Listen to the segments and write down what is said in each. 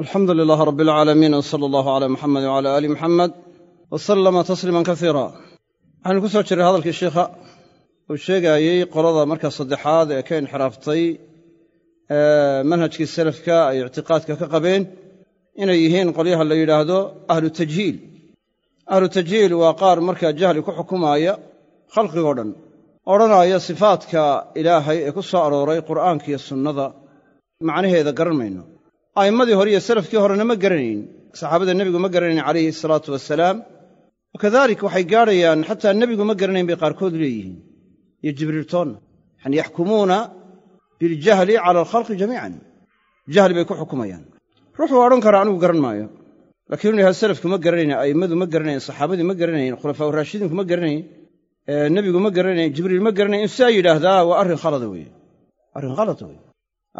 alxamdu lilaah rab alcaalamiin w sala allahu calaa muxamed wcala aali muxamed wa sallama tasliiman kasiira waxaynu ku soo jirray hadalkii sheikha uu sheegaayey qolada marka saddexaad ee ka inxiraaftay manhajkii salafka ay ictiqaadka ka qabeen inay yihiin qolyaha la yidhaahdo ahlu tajhiil. Ahlu tajhiil waa qaar markaa jahli ku xukumaaya khalqigoo dhan odhanaya sifaadka ilaahay ee ku soo arooray qur'aanka iyo sunnada. Macnaheeda garan a'immadii hore iyo salafkii horena ma garanayn saxaabada nebigu ma garanayn calayhi asalaatu wasalaam wakadalik waxay gaadhayaan xataa nebigu ma garanayn bay qaarkood leeyihiin. Iyo jibriiltoonna yani yaxkumuuna biljahli cala alkhalqi jamiican. Jahli bay ku xukumayaan. Ruuxuu odhan karaa anigu garan maayo. Lakiin inu yahay salafku ma garanayn a'immadu ma garanayn saxaabadii ma garanayn khulafaa uraashidiinku ma garanayn nebigu ma garanayn jibriil ma garanayn. In sidaa yidhaahdaa waa arrin khalada weeye. Arrin khalada weye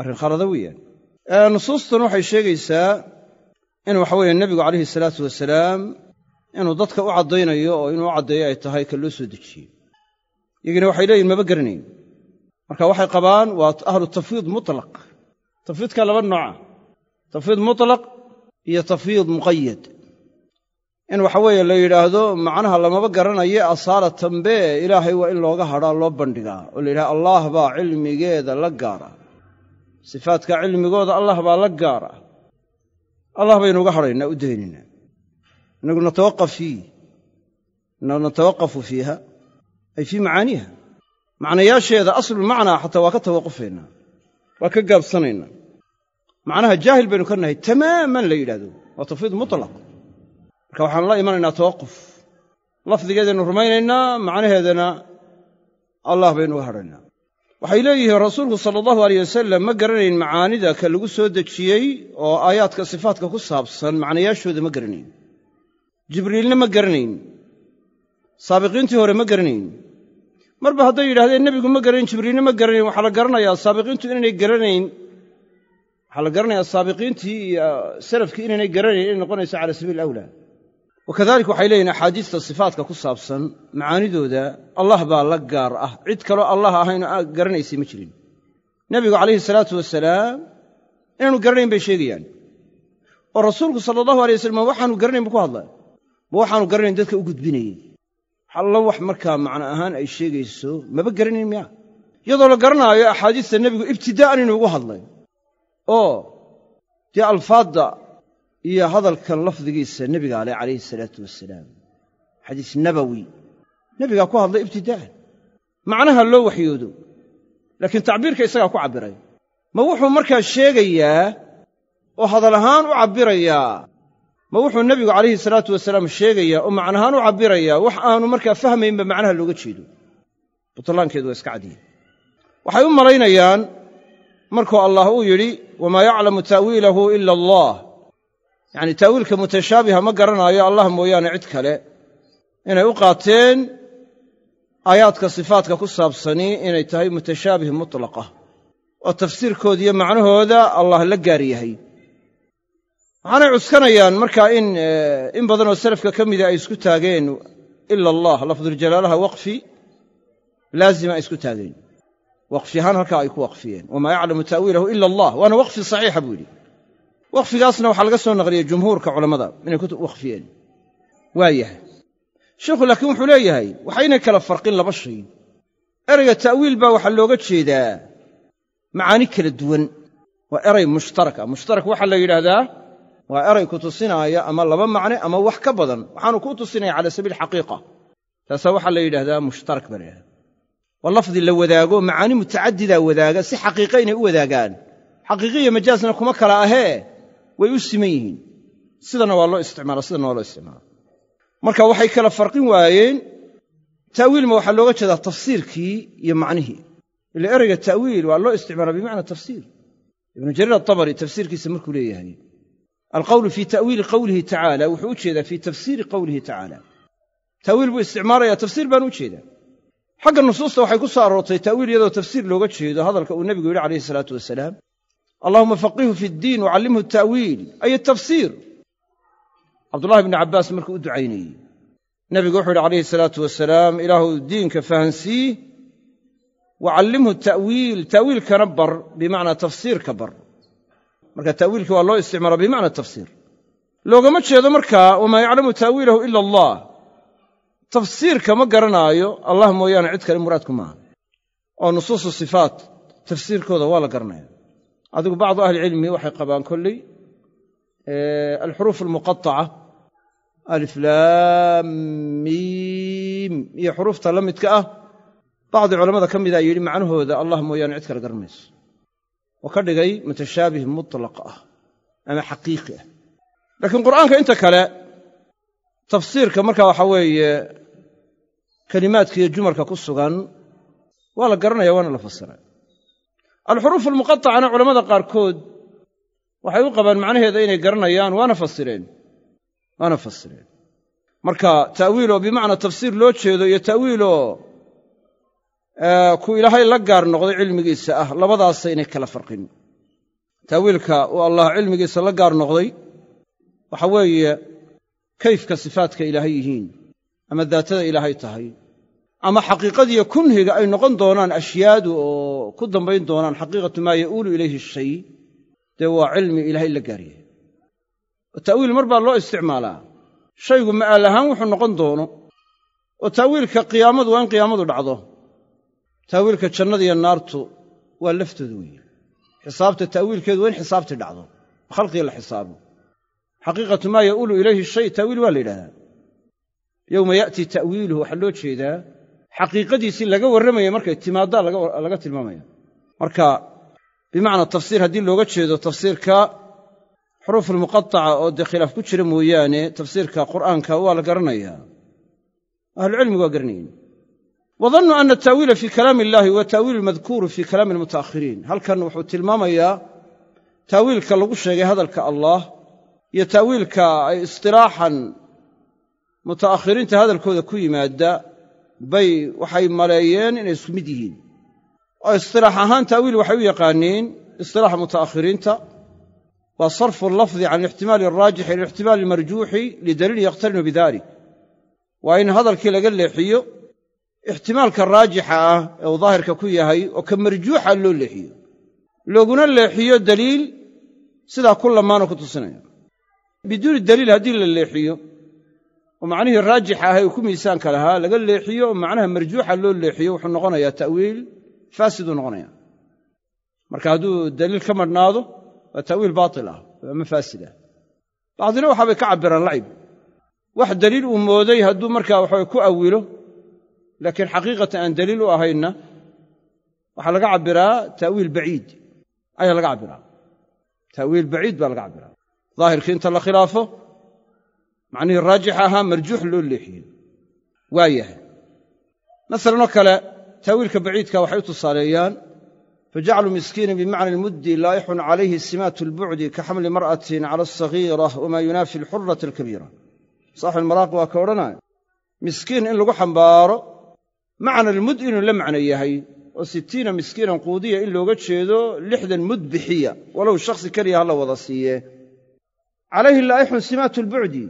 arrin khalada weeyaan nusuustan waxay sheegaysaa in waxa weeye nebigu calayhi salaatu wasalaam inuu dadka u caddaynayo oo inuu u caddeeyo ay tahay ka loo soo dejiyey iyagina waxay leeyihiin maba garanayn. Marka waxay qabaan waa ahlu tafwiid mutlaq. Tafwiidka laba nooca tafwiid mutlaq iyo tafwiid muqayad in waxa weeye la yidhaahdo macnaha lamaba garanayo asaalatan be ilaahay waa in looga hadhaa loo bandhigaa oo la yidhaha allaah baa cilmigeeda la gaara sifaadka cilmigooda allah baa la gaara. Allah baynu uga hadhaynaa u daynaynaa fiih natawaqafu fiiha ay fii macaaniiha macnayaasheeda aslulmacnaa xataa waa ka tawaqufaynaa waa ka gaabsanaynaa macnaha jaahil baynu ka nahay tamaaman la yidhahdo waa tafwiid mutlaq. Marka waxaanu la imanaynaa tawaquf. Lafdigeedaynu rumaynaynaa macnaheedana allah baynu uga hadhaynaa waxay leeyihiin rasuulku sala allahu aleyh wasalam ma garanayn macaanida ka lagu soo dejiyey oo aayaadka sifaatka ku saabsan macnayaashooda ma garanayn. Jibriilna ma garanayn. Saabiqiintii hore ma garanayn. Marba hadday yidhahdeen nebigu ma garanayn jibriilna ma garanayn. Waxaa la garanayaa saabiqiintu inaynay garanayn. Waxaa la garanayaa saabiqiintii iyo salafkii inaynay garanayn inay noqonayso cala sabiil awlaa wakadalik waxay leeyihiin axaadiista sifaatka ku saabsan macaanidooda allah baa la gaar ah. Cid kaloo allah ahayn oo garanaysay ma jirin. Nebigu calayhi salaatu wasalaam inaanu garanayn bay sheegayaan. Oo rasuulku sala allahu alay wasalam waxaanu garanayn buu ku hadlaa ma waxaanu garanayn dadka u gudbinayey allo wax markaa macno ahaan ay sheegayso maba garanayn miya iyadoo la garanaayo axaadiista nebigu ibtidaa'an inuu ugu hadlay. Oo dee alfaadda iyo hadalkan lafdigiisa nebiga aleh calayhi salaatu wasalaam xadiis nabowi nebigaa ku hadlay ibtidaa'an macnaha loo waxyoodo. Laakiin tacbiirka isagaa ku cabbiray. Ma wuxuu markaa sheegayaa oo hadal ahaan u cabbirayaa. Ma wuxuu nebigu calayhi salaatu wasalaam sheegayaa oo macnahaan u cabbirayaa. Wax aanu markaa fahmaynba macnaha looga jeedo. Butlaankeedu waa iska cadiyey waxay u malaynayaan markuu allah uu yidhi wamaa yaclamu ta'wiilahu ila allah yacni ta'wiilka mutashaabiha ma garanaayo allah mooyaane cid kale. Inay u qaateen aayaadka sifaadka ku saabsani inay tahay mutashaabih mutlaqa. Oo tafsiirkooda iyo macnahooda allah la gaar yahay. Waxaanay cuskanayaan markaa in in badanoo salafka ka mida ay isku taageen ila allah lafduljalaalaha waqfi laazima ay isku taageen. Waqfi ahaan halkaa ay ku waqfiyeen. Wamaa yaclamu ta'wiilahu ila allah. Waana waqfi saxiixa buu yidhi waqfigaasna waxaa laga soo naqliyey jumhuurka culammada inay ku waqfiyeen. Waayahay sheikhu laakiin wuxuu leeyahay waxaynay kala farqin laba shay. Erayga ta'wiil baa waxaa looga jeedaa macaani kala duwan. Waa eray mushtaraka mushtarak waxaa la yidhaahdaa waa eray ku tusinaaya ama laba macne ama wax ka badan. Waxaanu kuu tusinaya cala sabiil xaqiiqa. Taasaa waxaa la yidhahdaa mushtarak baa la yidhahda waa lafdi la wadaago macaani mutacadidaa wadaaga si xaqiiqa inay u wadaagaan. Xaqiiqiya majaasna kuma kala ahee way u siman yihiin. Sidana waa loo isticmaala sidana waa loo isticmaala marka waxay kala farqin waayeen ta'wiilma waxaa looga jeedaa tafsiirkii iyo macnihii. Ila ereyga ta'wiil waa loo isticmaalaa bimacna tafsiir. Ibnu jariir atabari tafsiirkiisa markuu leeyahay alqawlu fii ta'wiili qowlihi tacaala wuxuu u jeedaa fii tafsiiri qowlihi tacaala ta'wiil buu isticmaalaya tafsiir baan u jeedaa. Xagga nusuusta waxay ku soo aroortay ta'wiil iyadoo tafsiir looga jeedo hadalka uu nebigu yidhi calayhi salaatu wasalaam allahuma faqihu fi ddiin wacallimhu ta'wiil ay tafsiir cabdullahi bni cabbaas markuu u ducaynayey nebigu wuxuu yidhi calayhi salaatu wasalaam ilaahu diinka fahansii wacallimhu ta'wiil ta'wiilkana bar bimacnaa tafsiirka bar. Marka ta'wiilka waa loo isticmaala bimacna tafsiir loogama jeedo markaa wamaa yaclamu ta'wiilahu ila allah. Tafsiirka ma garanaayo allah mooyaane cid kale muraadku maaha. Oo nusuusu sifaat tafsiirkooda waa la garanaya adigu bacdu ahlicilmi waxay qabaan kolley alxuruuf almuqaaca aliflaam miim iyo xuruufta la midka ah. Bacdi culammada ka mida yidhi macnahooda allah mooyaane cid kale garan mayso oo ka dhigay mutashaabih mutlaq ah ama xaqiiqi ah. Laakiin qur'aanka inta kale tafsiirka marka waxa weeye kelimaadka iyo jumalka ku sugan waa la garanaya waana la fasira alxuruuf almuqatacana culammada qaarkood waxay u qabaan macnaheeda inay garanayaan waana fasireen. Waana fasireen. Marka ta'wiiloo bimacnaa tafsiir loo jeedo iyo ta'wiiloo ku ilaahay la gaar noqday cilmigiisa ah labadaasa inay kala farqin. Ta'wiilka uu allah cilmigiisa la gaar noqday waxa weeye kayfka sifaatka ilaahay yihiin ama daatada ilaahay tahay ama xaqiiqadiiyo kunhiga ay noqon doonaan ashyaadu oo ku dambayn doonaan xaqiiqatu maa ya'uulu ilayhi shay dee waa cilmi ilaahay la gaaryahay oo ta'wiil mar baa loo isticmaalaa. Shaygu ma'aal ahaan wuxuu noqon doono oo ta'wiilka qiyaamadu waa in qiyaamadu dhacdo. Ta'wiilka jannada iyo naartu waa laftooda weeye xisaabta ta'wiilkeedu waa in xisaabtii dhacdo khalqiga la xisaabo. Xaqiiqatu maa ya'uulu ilayhi shay ta'wiil waa la yidhahdaa. Yowma ya'tii ta'wiiluhu waxaa loo jeedaa xaqiiqadiisii laga warramaya markay timaaddaa laga tilmaamaya. Marka bimacnaa tafsiir haddii looga jeedo tafsiirka xuruuf almuqataca oo dee khilaaf ku jira mooyaane tafsiirka qur'aanka waa la garanayaa ahlucilmigu waa garanayen wadannuu ana ata'wiila fii kalaami illahi wa ta'wiilu almadkuuru fii kalaami almuta'akhiriin halkan wuxuu tilmaamayaa ta'wiilka lagu sheegay hadalka allah iyo ta'wiilka ay istilaaxan muta'akhiriinta hadalkooda ku yimaadda bay waxay maleeyeen inay isku mid yihiin. Oo istilaax ahaan ta'wiil waxay u yaqaaniin istilaaxa muta'akhiriinta waa sarfu allafdi can alixtimaali alraajixi ila alixtimaali almarjuuxi lidaliilin yaqtarinu bidalik. Waa in hadalkii laga leexiyo ixtimaalka raajixa ah ee uu daahirka ku yahay oo ka marjuuxa loo leexiyo. Looguna leexiyo daliil sidaa ku lamaanoo ku tusinaya biduuni daliil haddii la leexiyo oo macnihii raajixa ahay uu ku miisaanka lahaa laga leexiyo oo macnaha marjuuxa loo leexiyo wuxuu noqonayaa ta'wiil faasiduu noqonaya marka hadduu daliil ka madhnaado waa ta'wiil baatil ah ama faasid ah bacdina waxaabay ka cabbiraan lacib. Wax daliil uu mooday hadduu markaa waxawe ku awilo laakiin xaqiiqatan aan daliil u ahaynna waxaa laga cabbiraa ta'wiil baciid. Ayaa laga cabbiraa. Ta'wiil baciid baa laga cabbiraa. Daahirkii inta la khilaafo macnihii raajix ahaa marjuux loo leexiyo. Waa yahay. Masalanoo kale ta'wiilka baciidka waxay u tusaaleeyaan fajacluu miskiinan bimacna almuddi laa'ixun calayhi simaatu albucdi ka xamli mar'atin cala alsagiira wamaa yunaafi alxurata alkabiira saaxib almaraaqi waa ka odhanaya miskiin in lagu xambaaro macna almud inuu la macno yahay oo sittiina miskiinan quudiya in looga jeedo lixdan mud bixiya walow shakhsi keliya ha la wada siiye. Calayhi laa'ixun simaatu albucdi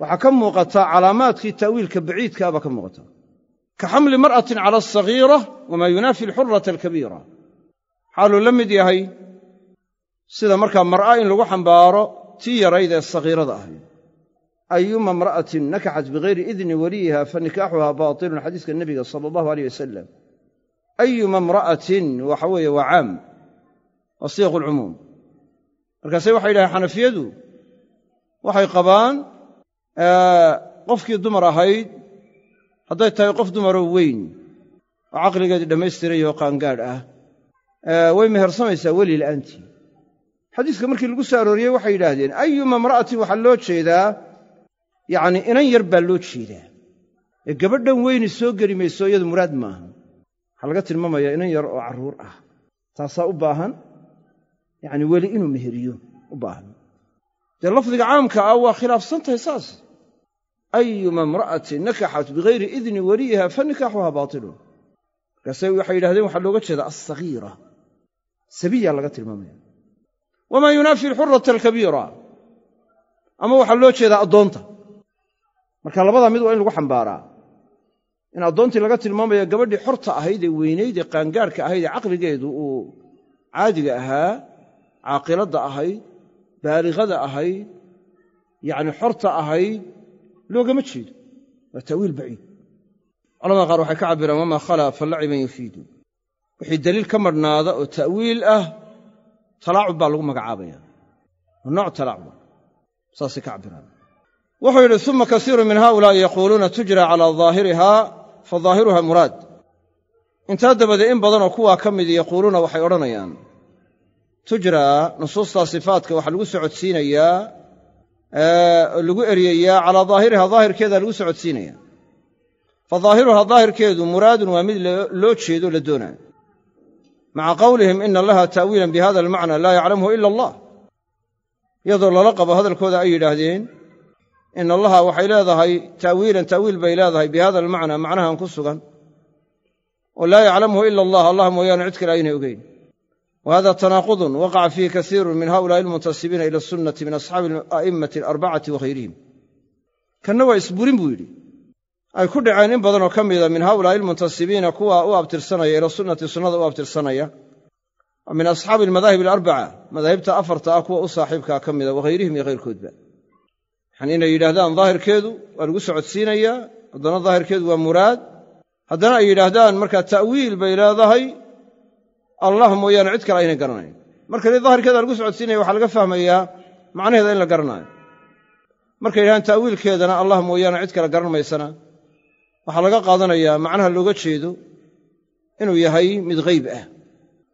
waxaa ka muuqataa calaamaadkii ta'wiilka baciidkaa baa ka muuqata. Ka xamli mar'atin cala alsagiira wamaa yunaafi alxurata alkabiira. Xaaluu la mid yahay sida markaa mar'a in lagu xambaaro tii yarayd ee sagiirada ahayd ayuma imra'atin nakaxat bigayri idni waliyiha fa nikaaxuhaa baatilun xadiiska nebiga sala allahu aleyh wasalam ayuma imra'atin waxa weeye waa caam waa siiqu lcumuum markaase waxay yidhahdeen xanafiyadu waxay qabaan qofkii dumar ahayd hadday tahay qof dumaroo weyn oo caqligeedii dhammaystirayoo qaangaadh ah way mehersamaysaa weli la'aantii. Xadiiska markii lagu soo arooriyey waxay yidhaahdeen ayuma imra'atin waxaa loo jeedaa yacnii inan yar baa loo jeedaa. Ee gabadhan weyni soo geli mayso iyadu muraad maaha waxaa laga tilmaamayaa inan yar oo carruur ah. Taasaa u baahan yacni weli inuu meheriyo u baahan. Dee lafdiga caamka ah waa khilaafsan tahay saas ayuma imra'atin nakaxat bigayri idni waliyiha fa nikaaxuhaa baatilun markaase waxay yidhahdeen waxaa looga jeedaa alsagiira sabiyaa laga tilmaamaya wamaa yunaafi alxurata alkabiira ama waxaa loo jeedaa addoonta marka labadaa mid waa in lagu xambaaraa in addoontii laga tilmaamayo gabadhii xorta ahayd ee weynayd ee qaangaarhka ahayd ee caqligeedu uu caadiga ahaa caaqiladda ahayd baalighada ahayd yacni xorta ahayd loogama jeedo waa ta'wiil baciid culamada qaar waxay ka cabbiraan wamaa khalaa fallaciban yufiidu wixii daliil ka madhnaada oo ta'wiil ah talaacub baa lagu magacaabaya nooc talaacub saasay ka cabbiraan wuxuu yidhi uma kasiiru min haulaa'i yaquuluuna tujra calaa daahiriha fa daahiruha muraad intaa dabadee in badanoo kuwaa ka mid yaquuluuna waxay odhanayaan tujraa nusuustaa sifaatka waxaa lagu socodsiinayaa oo lagu eryayaa calaa daahiriha daahirkeeda lagu socodsiinaya. Fa daahiruha daahirkeedu muraadun waa mid loo jeedo la doonaayo maca qowlihim ina laha ta'wiilan bi hada almacna laa yaclamhu ila allah. Iyadoo lala qabo hadalkooda ay yidhaahdeen ina allaha waxay leedahay ta'wiilan ta'wiil bay leedahay bi hada almacna macnahan ku sugan. Oo laa yaclamhu ila allah allah mooyaane cid kale aynay ogeyn wa hada tanaaqudun waqaca fiihi kasiirun min haulaai almuntasibiina ila sunnati min asxaabi ala'immati alarbacati wa hayrihim kanna waa isburin buu yidhi ay ku dhaceen in badanoo ka mida min haulaai almuntasibiina kuwa u abtirsanaya ila sunnati sunnada u abtirsanaya min asxaabi almadaahib alarbaca madaahibta afarta ah kuwa u saaxiibkaa ka mida wahayrihim iyo hayrkoodba yani inay yidhaahdaan daahirkeedu waa lagu socodsiinayaa haddana daahirkeedu waa muraad haddana ay yidhaahdaan markaa ta'wiil bay leedahay allah mooyaane cid kale aynay garanayn. Marka dee daahirkeeda lagu socodsiinaya waxaa laga fahmayaa macnaheeda in la garanaayo markay yidhahdaan ta'wiilkeedana allah mooyaane cid kale garan maysana. Waxaa laga qaadanayaa macnaha looga jeedo inuu yahay mid hayb ah.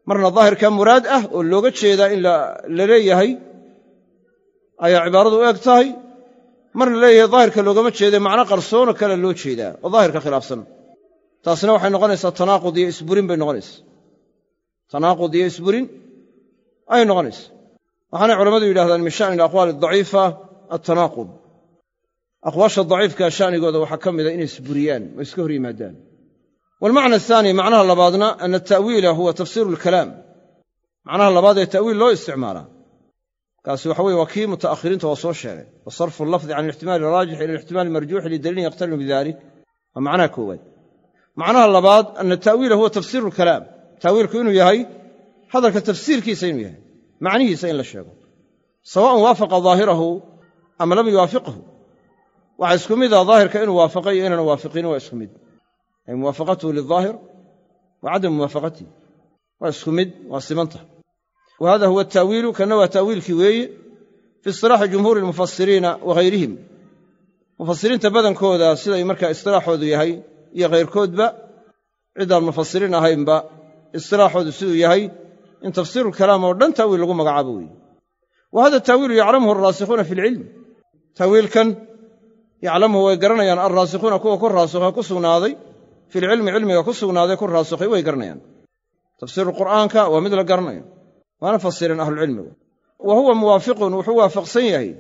Marna daahirka muraad ah oo looga jeedaa in la leeyahay ayaa cibaaradu u eg tahay. Marna leeyahay daahirka loogama jeede macno qarsoono kale loo jeedaa oo daahirka khilaafsan. Taasina waxay noqonaysaa tanaaqud iyo isburin bay noqonaysa tanaaqud iyo isburin ayay noqonaysa. Waxaanay culammadu yidhahdaan min sha'ni alaqwaali adaciifa altanaaqud aqwaasha daciifka sha'nigooda waxaa ka mida inay isburiyaan oo iska hor yimaadaan. Walmacna ahaani macnaha labaadna ana ata'wiila huwa tafsiiru alkalaam macnaha labaad ee ta'wiil loo isticmaalaa. Kaasi waxa weye waa kii muta'akhiriinta waa soo sheegay. Wa sarfu allafdi can alixtimaali araajix ila alixtimaali almarjuuxi lidaliilin yaqtarinu bidalik waa macnaha ta'wiilku inuu yahay hadalka tafsiirkiisa inuu yahay macnihiisa in la sheego. Sawaaءan waafaqa daahirahu ama lam yuwaafiqhu. Waxa isku mid ah daahirka inuu waafaqay iyo inaanu waafiqin waa isku mid. Ay muwaafaqatuhu lilaahir wa cadam muwaafaqatihi waa isku mid waa simantah wa hada huwa ata'wiilu kanna waa ta'wiilkii weeye fi istilaaxi jumhuuri almufasiriina wa hayrihim mufasiriinta badankooda siday markaa istilaaxoodu yahay iyo khayrkoodba ciddaan mufasiriin ahaynba istilaaxoodu siduu yahay in tafsiiru kalaam oo dhan ta'wiil lagu magacaabo weeye. Wa hada ta'wiilu yaclamuhu alraasikhuuna fi alcilm ta'wiilkan yaclamuhu way garanayaan alraasikhuuna kuwa ku raasukha ku sugnaaday filcilmi cilmiga ku sugnaaday ku raasukhay way garanayaan. Tafsiiru qur'aanka waa mid la garanayo waana fasireen ahlucilmigu wa huwa muwaafiqun wuxuu waafaqsan yahay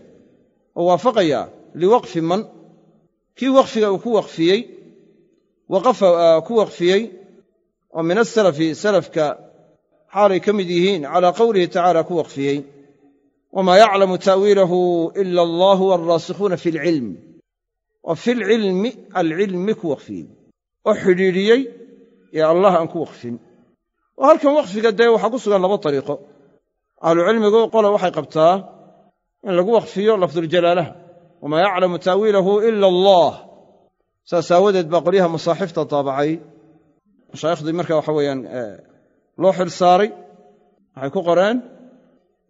oo waafaqayaa liwaqfi man. Kii waqfiga uu ku waqfiyey waqafa ku waqfiyey oo min asalafi salafka xaalay ka mid yihiin calaa qowlihi tacaala ku waqfiyey wamaa yaclamu ta'wiilahu ila allahu walraasikhuuna fi alcilm wa fi lcilmi alcilmi ku waqfiyey oo xidhiidhiyey ee allah aan ku waqfin. Oo halkan waqfiga dee waxaa ku sugan laba dariiqo. Ahlucilmigu qola waxay qabtaa in lagu waqfiyo lafduljalaalaha wamaa yaclamu ta'wiilahu ila allah. Saas aawadeed baa qolyaha masaaxifta taabacay mashaaikhdii marka waxa weeyaan loo xil saaray waxay ku qoreen.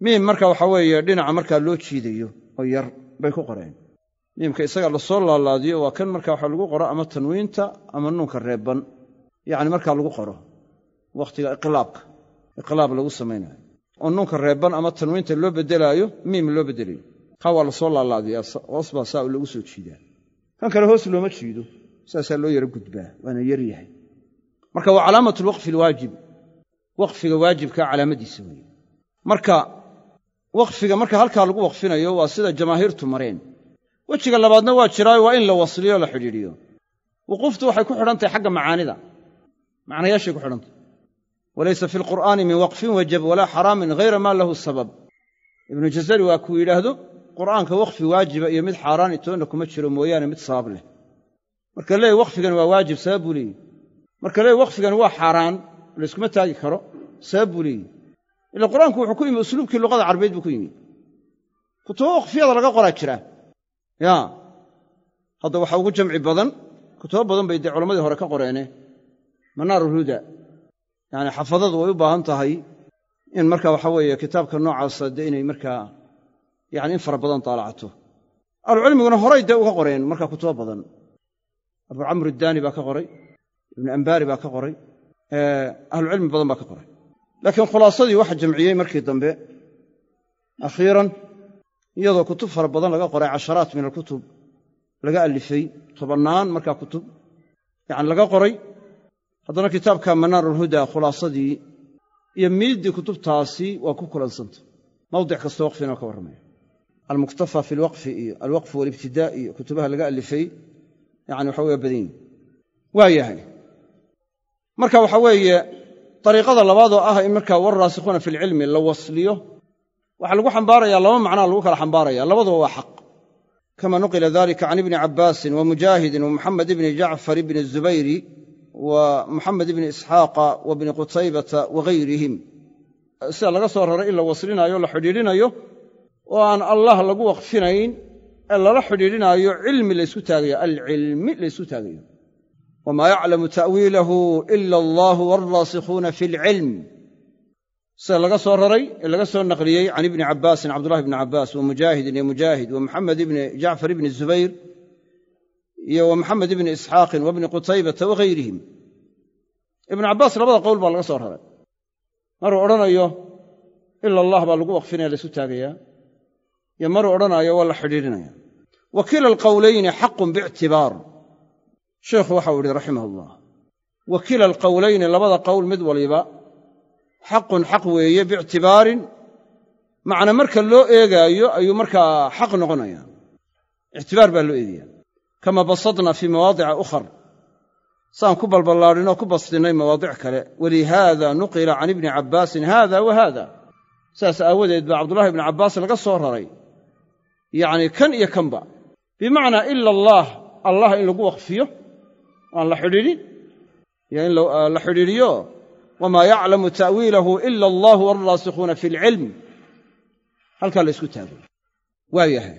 Miim marka waxa weeye dhinaca markaa loo jiidayo oo yar bay ku qoreen. Miimka isaga la soo laalaadiyo waa kan marka waxa lagu qoro ama tanwiinta ama nuunka reebban. Yacni markaa lagu qoro wakhtiga iqlaabka iqlaab lagu samaynayo. Oo nuunka reebban ama tanwiinta loo beddelaayo miim loo beddelayo. Kaa waa la soo laalaadiyaa hoos baa saa lagu soo jiidaa. Kan kale hoos looma jiido saasaa loo yaro gudbaa waana yar yahay marka waa calaamat alwaqfi alwaajib. Waqfiga waajibkaa calaamadiisa weeye. Marka waqfiga marka halkaa lagu waqfinayo waa sida jamaahiirtu mareen. Wejiga labaadna waa jiraayo waa in la wasliyo la xidhiidhiyo. Wuquuftu waxay ku xidhantahay xagga macaanida. Macnayaashay ku xidhantahy walaysa fi alqur'aani min waqfin wajab walaa xaraamin hayra maa lahu sabab. Ibnu jazari waa kuu yidhaahdo qur'aanka waqfi waajiba iyo mid xaaraan itoonna kuma jiro mooyaane mid sabab leh. Marka leey waqfigan waa waajib sabab buu leeyihi marka leey waqfigan waa xaaraan layskuma taagi karo sabab buu leeyihi ila qur'aanku wuxuu ku yimi usluubkii luqada carabeed buu ku yimi. Kutubo waqfiyada laga qoraa jira. Ya hadda waxaa ugu jamci badan kutubo badan bay dee culammadii hore ka qoreene. Manaarulhuda yacni xafadadu way u baahan tahay in marka waxa weeye kitaabka noocaasa dee inay markaa yani in fara badan daalacato ahlucilmiguna horay dee uga qoreen markaa kutubo badan. Abu camr iddaani baa ka qoray ibnu ambaari baa ka qoray. Ahlucilmi badan baa ka qoray. Laakiin khulaasadii waxa jamciyey markii dambe akhiiran iyadoo kutub fara badan laga qoray casharaat min alkutub laga alifay tobannaan markaa kutub yacni laga qoray. Haddana kitaabka manaarulhuda khulaasadii iyo miiddii kutubtaasi waa ku kulansanta. Mawdic kasta waqfina ka warramaya. Almuktafa fi alwaqfi iyo alwaqf walibtidaa iyo kutubaha laga alifay yani waxa weye badan yihiin waa marka waxa weeye dariiqada labaadoo ah in markaa warraasikhuuna fi lcilmi la wasliyo waxaa lagu xambaaraya laba macnaa lagu kala xambaaraya. Labaduba waa xaq. Kama nuqila dalika can ibni cabbaasin wa mujaahidin wa muxamed ibni jacfar ibni zubayri wa muxamed ibni isxaaqa wa bni qutaybata wa gayrihim. Sida laga soo raray in la waslinaayo la xidhiidhinayo oo aan allah lagu waqfinayn ee lala xidhiidhinaayo cilmi laysku taagayo. Alcilmi laysku taagayo wamaa yaclamu ta'wiilahu ila allahu waalraasikhuuna fi alcilm sida laga soo raray ee laga soo naqliyey can ibni cabbaasin cabdullahi ibni cabbaas wa mujaahidin iyo mujaahid wa muxamed ibni jacfar ibni zubayr iyo wa maxamed ibni isxaaqin wa bni qutaybata wa gayrihim. Ibnu cabbaas labada qowl baa laga soo raray. Maruu odhanayo ila allah baa lagu waqfinaya laysu taagayaa iyo maruu odhanaayo waa la xidhiidhinaya. Wa biictibaar sheikhu waxau yihi raximah allah wa kila alqowlayni labada qowl mid waliba xaqun xaq weeye biictibaarin. Macna marka loo eegaayo ayuu markaa xaq noqonaya ictibaar baa loo eegaya kama basadna fii mawaadica ukhar. Saan ku balballaadhinoo ku bastinnay mawaadic kale. Walihaada nuqila can ibni cabbaasin haada wa haada. Saas aawadeed baa cabdullahi ibni cabbaas laga soo raray. Yacni kan iyo kanba bimacnaa ila allaah allah in lagu waqfiyo aan la xidhiidhin? Iyo in la xidhiidhiyo? Wamaa yaclamu ta'wiilahu ila allahu waalraasikhuuna fi alcilm halkaa la taago waa yahay.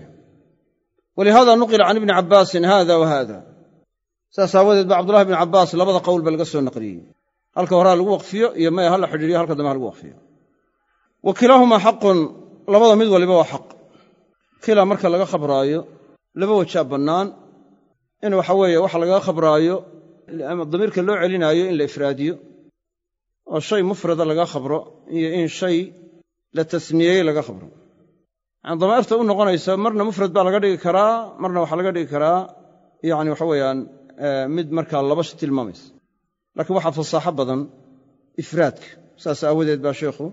Walihaada nuqila can ibni cabbaasin haada wa haada. Saas aawadeed ba cabdullahi bni cabbaas labada qowl ba laga soo naqliyey. Halka horaa lagu waqfiyo iyo maya ha la xidhiidhiyo halka dambe ha lagu waqfiyo. Wa kilaahumaa xaqun labada mid waliba waa xaq. Kilaa marka laga khabraayo laba wajaa bannaan in waxa weeye waxa lagaga khabraayo ama damiirka loo celinaayo in la ifraadiyo oo shay mufrada laga khabro iyo in shay la tasniyeeyey laga khabro. Yani damaa'irta u noqonaysa marna mufrad baa laga dhigi karaa marna waxaa laga dhigi karaa yacni waxa weeyaan mid markaa laba shi tilmaamaysa. Laakiin waxaa fasaaxo badan ifraadka. Saas aawadeed baa sheikhu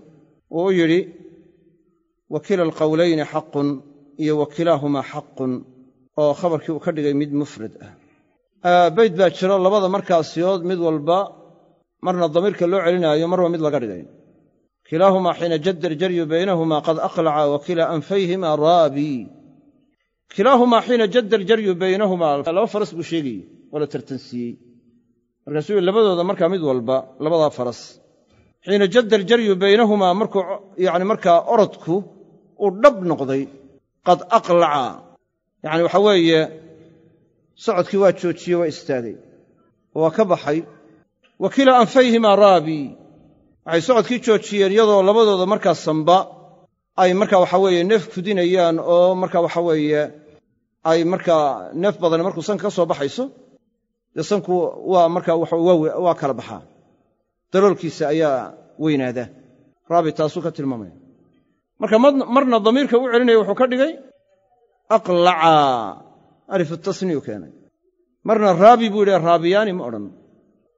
uu u yidhi wa kila alqowlayni xaqun iyo wa kilaahumaa xaqun oo khabarkii uu ka dhigay mid mufrad ah. Beyd baa jiro labada markaasiyood mid walba marna damiirka loo celinaayo marba mid laga dhigay. Kilaahumaa xiina jadda aljaryu baynahumaa qad aqlaca wa kilaa anfayhimaa raabi. Kilaahumaa xiina jadda aljaryu baynahumaa laba faras buu sheegayey oo la tartansiiyey markaasuu yii labadooda markaa mid walba labadaa faras. Xiina jadda aljaryu baynahumaa markuu yacni markaa orodku uu dhab noqday qad aqlaca yacni waxa weeye socodkii waa joojiyey waa istaagay oo waa ka baxay. Wa kilaa anfayhimaa raabi waxay socodkii joojiyeen iyadoo labadooda markaa samba ay markaa waxa weeye neef kudinayaan oo markaa waxa weeye ay markaa neef badani markuu sanka ka soo baxayso dee sanku waa markaa waa kala baxaa. Daloolkiisa ayaa weynaada. Raabi taasuu ka tilmaamaya. Marka marna damiirka u celinaya wuxuu ka dhigay aqlaca alifu tasniyu keenay marna raabi buu yidhi raabiyaani ma odhan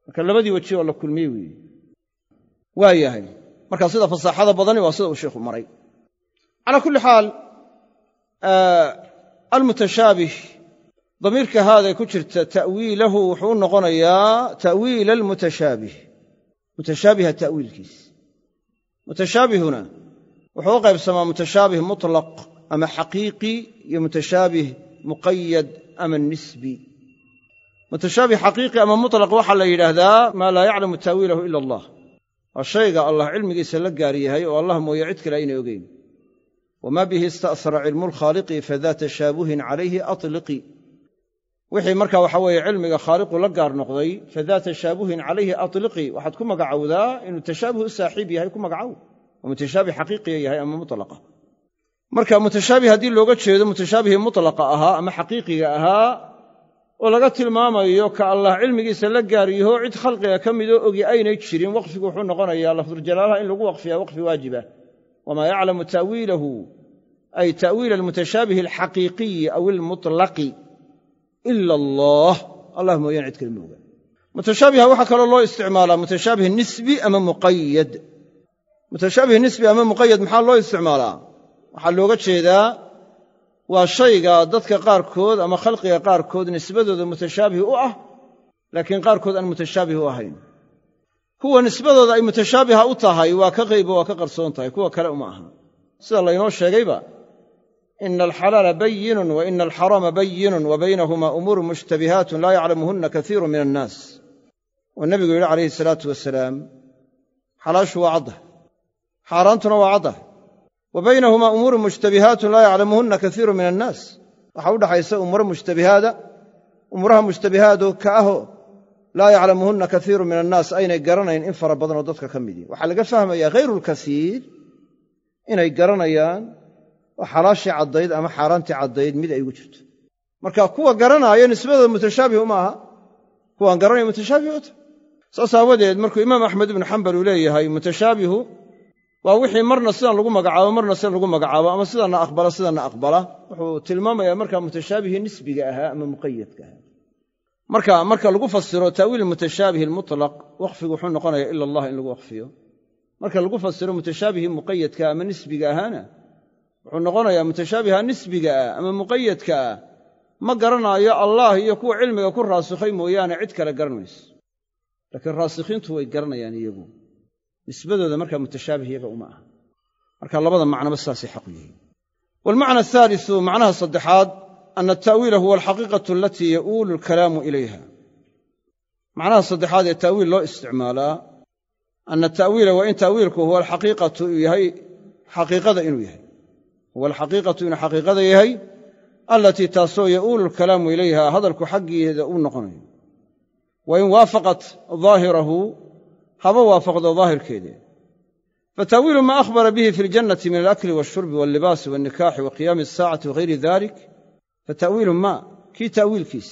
marka labadii weji oo la kulmiyey weeye waa yahay marka sida fasaaxada badani waa sida uu sheikhu maray calaa kulli xaal almutashaabih damiirka haaday ku jirta ta'wiilahu wuxuu u noqonayaa ta'wiila almutashaabih mutashaabiha ta'wiilkiis mutashaabihuna wuxuu u qaybsamaa mutashaabih mutlaq ama xaqiiqi iyo mutashaabih muqayad ama nisbi mutashaabih xaqiiqi ama mutlaq waxaa la yidhaahdaa maa laa yaclamu ta'wiilahu ila allah waa shayga allah cilmigiisa la gaar yahay oo allah mooye cid kale aynay ogeyn wamaa bihi ista'sara cilmu lkhaaliqi fadaa tashaabuhin calayhi atliqi wixii marka waxa weeye cilmiga khaaliqu la gaar noqday fadaa tashaabuhin calayhi atliqi waxaad ku magacowdaa inuu tashaabuh u saaxiib yahay ku magacow oo mutlaqa marka mutashaabih haddii looga jeedo mutashaabihii mutlaqa ahaa ama xaqiiqiga ahaa oo laga tilmaamayo ka allah cilmigiisa la gaaryaho cid khalqiga ka midoo ogi aynay jirin waqfigu wuxuu noqonayaa lafduljalaalaha in lagu waqfiya waqfi waajiba. Wamaa yaclamu ta'wiilahu ay ta'wiila almutashaabihi alxaqiiqiyi aw ilmutlaqi ila allah. Allah mooyaan cid kale mooga mutashaabiha waxaa kaloo loo isticmaalaa mutashaabih nisbi ama muqayad mutashaabih nisbi ama muqayad maxaa loo isticmaalaa waxaa looga jeedaa waa shayga dadka qaarkood ama khalqiga qaarkood nisbadooda mutashaabih u ah laakiin qaarkood aan mutashaabih u ahayn. Kuwa nisbadooda ay mutashaabiha u tahay waa ka qaybo waa ka qarsoon tahay kuwa kale uma aha. Sida laynoo sheegayba ina alxalaala bayinun wa ina alxaraama bayinun wa baynahumaa umuurun mushtabihaatun laa yaclamuhunna kaiiru min annaas. Oo nebigu yidhi calayhi salaatu wasalaam xalaashu waa caddah xaaraantuna waa caddah wa baynahumaa umuurun mushtabihaatun laa yaclamuhunna kaiiru min annaas waxaa u dhaxaysa umuuro mushtabihaada umuuraha mushtabihaado ka aho laa yaclamuhunna kaiiru min annaas aynay garanayn in fara badanoo dadka ka midii waxaa laga fahmayaa hayru lkasiir inay garanayaan oo xalaashii caddayd ama xaaraantii caddayd mid ay ugu jirto marka kuwa garanaayo nisbadooda mutashaabih uma aha kuwaan garanaya mutashaabih u tahy saas aawadeed axmed ibnu xambal leeyahay waa wixii marna sidan lagu magacaabo marna sidan lagu magacaabo ama sidanna aqbala sidanna aqbala. Wuxuu tilmaamayaa markaa mutashaabihii nisbiga ahaa ama muqayadka ahaa. Marka marka lagu fasiro ta'wiil mutashaabih almutlaq waqfigu wuxuu noqonayaa ila allah in lagu waqfiyo. Marka lagu fasiro mutashaabihii muqayadka ama nisbiga ahaana wuxuu noqonayaa mutashaabiha nisbiga ah ama muqayadka ah ma garanaayo allah iyo kuwa cilmiga ku raasikhay mooyaane cid kale garan mayso laakiin raasikhiintu way garanayaan iyagu nisbadooda markaa mutashaabih iyaga uma aha. Marka labada macnoba saasay xaqu yihiin. Waalmacna ahaalisu macnaha saddexaad ana ata'wiila huwa alxaqiiqatu alatii ya'uulu alkalaamu ilayha. Macnaha saddexaad ee ta'wiil loo isticmaalaa ana ta'wiila waa in ta'wiilku huwa alxaqiiqatu uu yahay xaqiiqada inuu yahay. Huwa alxaqiiqatu inuu xaqiiqada yahay alatii taasoo ya'uulu alkalaamu ilayha hadalku xaggeeda uu noqonayo. Wa in waafaqat daahirahu haba waafaqdo daahirkeede fata'wiilu maa akhbara bihi fi ljannati min alakli waalshurbi wallibaasi walnikaaxi wa qiyaami asaacati wagayri dalik fata'wiilu maa kii ta'wiilkiis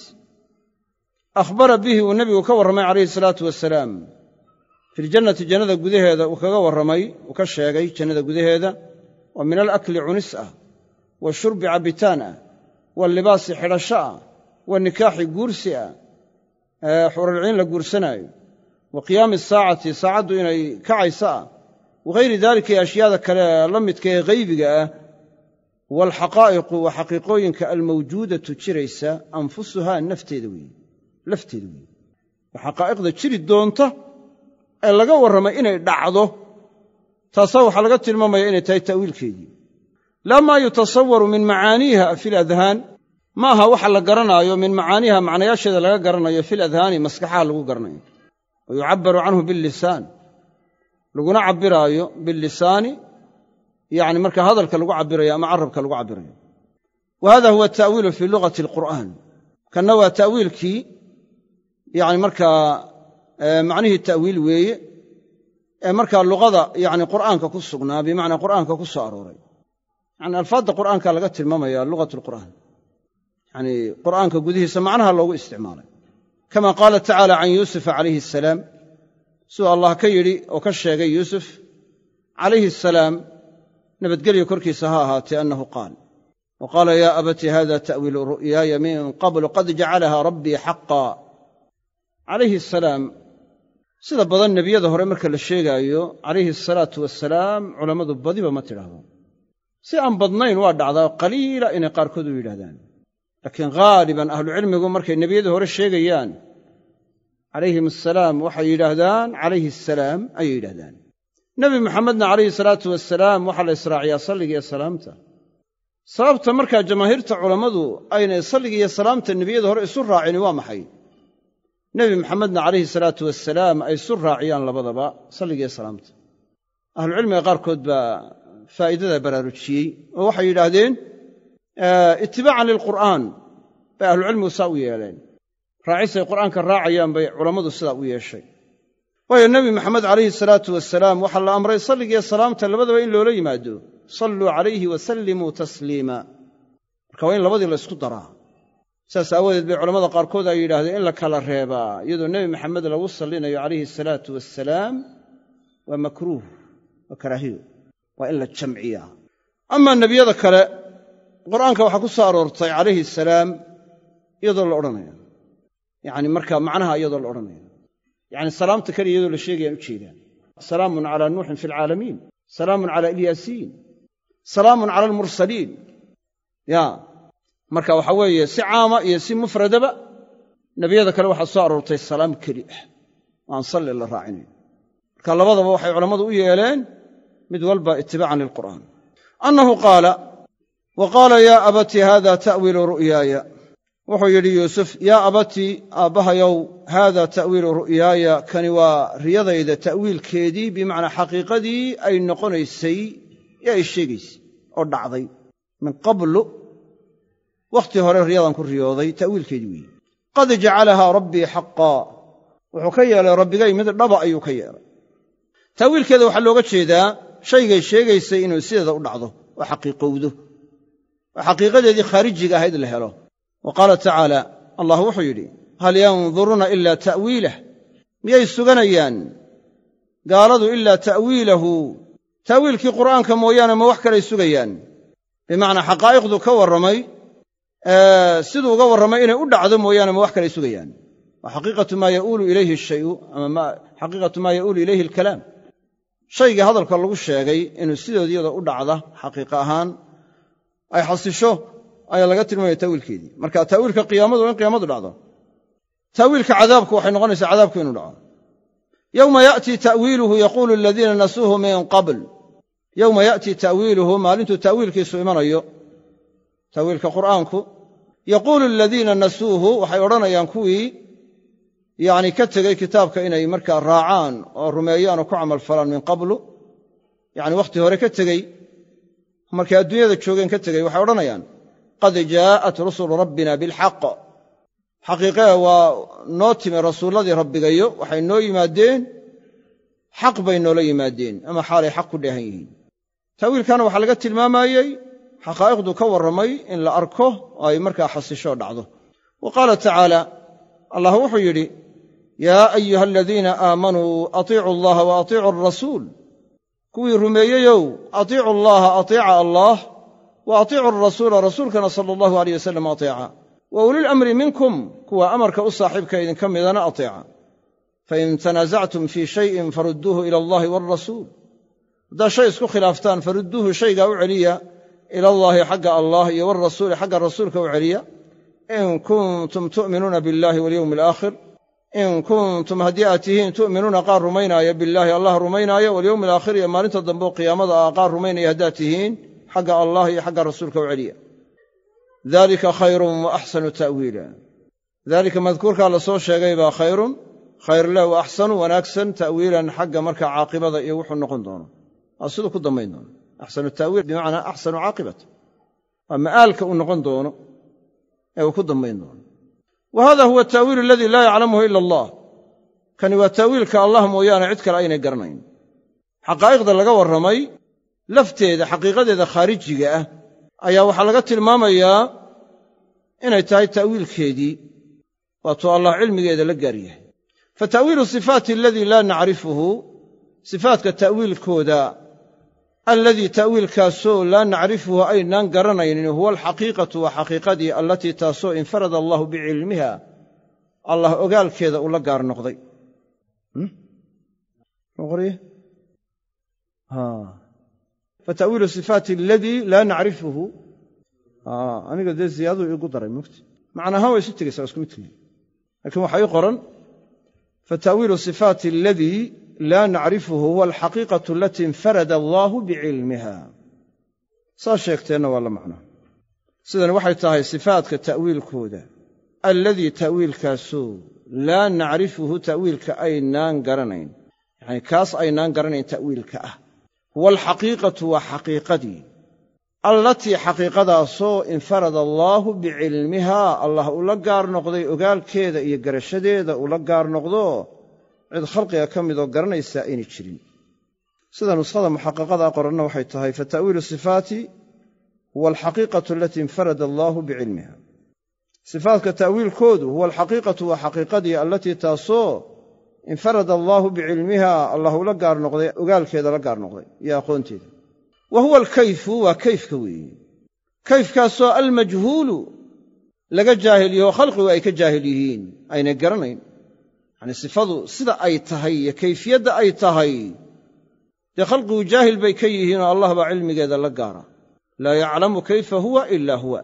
akhbara bihi uu nebigu ka warramay calayhi salaatu wasalaam fi ljannati jannada gudaheeda uu kaga warramay uu ka sheegay jannada gudaheeda oo min alakli cunis ah washurbi cabbitaan ah wallibaasi xidhasho ah wanikaaxi guursi ah. Xuralciin la guursanaayo wa qiyaami asaacati saacaddu inay kacayso ah wagayri daalika iyo ashyaada kale la midka ee haybiga ah waalxaqaa'iqu waa xaqiiqooyinka almawjuudatu jiraysa anfusuhaa nafteeda weeye lafteeda weeye. Waa xaqaa'iqda jiri doonta ee laga warramay inay dhacdo taasaa waxaa laga tilmaamaya inay tahay ta'wiilkeedii. Laa maa yutasawaru min macaaniiha fi ladhaan ma aha waxa la garanaayo min macaaniiha macnayaasheeda laga garanayo fi ladhaani maskaxaha lagu garanayo wa yucabbaru canhu billisaan laguna cabbiraayo billisaani yacni marka hadalka lagu cabbirayo ama carabka lagu cabbirayo wa hada huwa ata'wiilu fii lugati alqur'aan kanna waa ta'wiilkii yani markaa macnihii ta'wiil weeye ee markaa luqada yani qur'aanka ku sugnaa bimacnaa qur'aanka ku soo arooray yani alfaadda qur'aanka laga tilmaamaya lugat alqur'aan yani qur'aanka gudihiisa macnaha loogu isticmaalay kama qaala tacaala can yuusufa calayhi asalaam siduu allah ka yidhi oo ka sheegay yuusuf calayhi asalaam nabadgelyo korkiisa ha ahaatee annahu qaal wa qaala yaa abati hada ta'wiilu ru'yaaya min qablu qad jacalaha rabbii xaqa calayhi asalaam sida badan nebiyada hore marka la sheegaayo calayhi asalaatu wasalaam culammadu badiba ma tidhaahdo si aan badnayn waa dhacdaa qaliila inay qaarkood u yidhahdaan laakiin haaliban ahlucilmigu markay nebiyada hore sheegayaan calayhim asalaam waxay yidhaahdaan calayhi asalaam ayay yidhahdaan nebi maxamedna calayhi salaatu wasalaam waxaa la israaciyaa salliga iyo salaamta. Sababta markaa jamaahiirta culammadu aynay salliga iyo salaamta nebiyada hore isu raacini waa maxay? Nebi maxamedna calayhi salaatu wasalaam ay isu raaciyaan labadaba salligiiyo salaamta. Ahlucilmiga qaarkood baa faa'iidada baraarujiyey oo waxay yidhaahdeen itibaacan lilqur'aan bay ahlucilmigu saa u yeeleen. Raacisay qur'aanka raacayaan bay culammadu sidaa u yeeshay. Waayo nebi maxamed calayhi salaatu wasalaam waxaa la amray salligiiyo salaamta labadaba in loola yimaado salluu calayhi wasallimuu tasliima. Marka waa in labadii la ysku daraa. Saas aawadeed bay culamada qaarkood ay yidhaahdeen in la kala reebaa. Iyadoo nebi maxamed lagu sallinayo calayhi salaatu wasalaam waa makruuh waa karaahiyo waa in la jamciyaa qur'aanka waxaa ku soo aroortay calayhi salaam iyadoo la odhanaya yacni marka macnaha iyadoo la odhanaya yacni salaamta keliya iyadoo la sheegayaan u jeedaan. Salaamun calaa nuuxin fi alcaalamiin salaamun calaa ilyaasiin salaamun cala almursaliin. Ya. Marka waxaa weeye si caama iyo si mufradaba nebiyada kale waxaa soo aroortay salaam keli ah. Oo aan salli la raacinayn marka labadaba waxay culammadu u yeeleen mid walba itibaacan lilqur'aan annahu qaala wa qaala yaa abati haada ta'wiilu ru'yaaya? Wuxuu yidhi yuusuf yaa abati aabbahayow haada ta'wiilu ru'yaaya? Kani waa riyadayda ta'wiilkeedii bimacnaa xaqiiqadii ay noqonaysay ee ay sheegaysay oo dhacday min qablu. Wakhti hore riyadan ku riyooday ta'wiilkeedii weeye qad jacalahaa rabbii xaqaa. Wuxuu ka yeelay rabbigay mid dhaba ayuu ka yeelay. Ta'wiilkeeda waxaa looga jeedaa shaygay sheegaysay inuu sideeda u dhacdo oo xaqiiqowdo xaqiiqadeedii khaarijiga ahayd la helo. Wa qaala tacaala allah wuxuu yidhi hal yanduruuna ilaa ta'wiilah miyay suganayaan? Gaaladu ilaa ta'wiilahu. Ta'wiilkii qur'aanka mooyaane ma wax kalay sugayaan. Bimacnaa xaqaa'iqdu ka warramay siduu uga warramay inay u dhacdo mooyaane ma wax kalay sugayaan. Waa xaqiiqatu maa yauulu ilayhi shayu ama xaqiiqatu maa yauulu ilayhi alkalaam. Shaygii hadalka lagu sheegay inuu sidoodiyada u dhacda xaqiiqa ahaan ay xasisho ayaa laga tilmaamaya ta'wiilkeedii. Marka ta'wiilka qiyaamadu in qiyaamadu dhacdo ta'wiilka cadaabku waxay noqonaysaa cadaabku inuu dhaco. Yowma ya'tii ta'wiiluhu yaquulu aladiina nasuuhu min qabl. Yowma ya'tii ta'wiiluhu maalintuu ta'wiilkiisu imanayo. Ta'wiilka qur'aanku yaquulu aladiina nasuuhu waxay odhanayaan kuwii yacni ka tegey kitaabka inay markaa raacaan oo rumeeyaan oo ku camal falaan min qablu. Yacni wakhti hore ka tegey markay adduunyada joogeen ka tegey waxay odhanayaan qad jaa'at rusulu rabbina bilxaq xaqiiqee waa noo timi rasuulladii rabbigayo waxay noo yimaadeen xaq bay noola yimaadeen ama xaalay xaq ku dheehan yihiin. Ta'wiilkana waxaa laga tilmaamayey xaqaa'iqdu ka warramay in la arko oo ay markaa xasisho dhacdo. Wa qaala tacaala allah wuxuu yidhi yaa ayuha aladiina aamanuu atiicuu allaha wa atiicuu alrasuul kuwii rumeeyeyow atiicu allaha ateeca allaah wa atiicu alrasuula rasuulkana sala allahu aleyh wasalam ateeca wa ulil amri minkum kuwa amarka u saaxiibka idinka midana ateeca fain tanaasactum fii shayin farudduuhu ila allahi waalrasuul haddaad shay isku khilaaftaan farudduuhu shaygaa u celiya ila allaahi xagga allah iyo walrasuuli xagga rasuulka u celiya in kuntum tu'minuuna biاllahi walyowmi alaakhir in kuntum haddii aad tihiin tu'minuuna qaar rumaynaaya billaahi allah rumaynaaya walyowmi alaakhir iyo maalinta dambeo qiyaamada ah qaar rumaynaya haddaad tihiin xagga allah iyo xagga rasuulka u celiya dalika khayrun wa axsanu ta'wiila daalika madkuurkaa la soo sheegay baa khayrun khayrleh wa axsanu wanaagsan ta'wiilan xagga marka caaqibada iyo wuxuu noqon doono waa siduu ku dambayn doono axsanu ta'wiil bimacnaa axsanu caaqibata waa ma'aalka uu noqon doono ee uu ku dambayn doono wa hada huwa ata'wiilu aladii laa yaclamuhu ila allah. Kani waa ta'wiilka allah mooyaane cid kale aynay garanayn. Xaqaa'iqda laga warramay lafteeda xaqiiqadeeda khaarijiga ah ayaa waxaa laga tilmaamayaa inay tahay ta'wiilkeedii waatuu allah cilmigeeda la gaar yahay. Fa ta'wiilu sifaati aladii laa nacrifuhu sifaatka ta'wiilkooda alladii ta'wiilkaasoo laa nacrifuhu aynaan garanaynin huwa alxaqiiqatu waa xaqiiqadii allatii taasoo infarada allahu bicilmiha allah ogaalkeeda uu la gaar noqday. Fa ta'wiilu sifaati aladii laa nacrifuhu. Aniga dee ziyaaduu iigu daray mugti. Macnaahaan way isu tegaysaa isku midkii laakiin waxaa ii qoran fa ta'wiilu sifaati aladii laa nacrifuhu huwa alxaqiiqatu alatii infarada allaahu bicilmiha saas sheegteenna waa la macnaa sidani waxay tahay sifaadka ta'wiilkooda alladii ta'wiilkaasoo laa nacrifuhu ta'wiilka aynaan garanayn yacanii kaas aynaan garanayn ta'wiilka ah huwa alxaqiiqatu waa xaqiiqadii allatii xaqiiqadaasoo infarada allaahu bicilmihaa allah ula gaar noqday ogaalkeeda iyo garashadeeda ula gaar noqdo cid khalqiga ka midoo garanaysaa ayna jirin. Sida nuskhada muxaqaqada qoranna waxay tahay fa ta'wiilu sifaati huwa alxaqiiqatu alatii infarada allaahu bicilmiha sifaatka ta'wiilkoodu huwa alxaqiiqatu waa xaqiiqadii allatii taasoo infarada allaahu bicilmiha allah ula gaar noqday ogaalkeeda la gaar noqday. Iyo aqoonteeda. Wa huwa alkayfu waa kayfka weeye. Kayfkaasoo almajhuulu laga jaahil yaho khalqigu ay ka jaahil yihiin aynay garanayn yacanii sifadu sida ay tahay iyo kayfiyadda ay tahay dee khalqigu jaahil bay ka yihiinoo allah baa cilmigeeda la gaara. Laa yaclamu kayfa huwa ilaa huwa.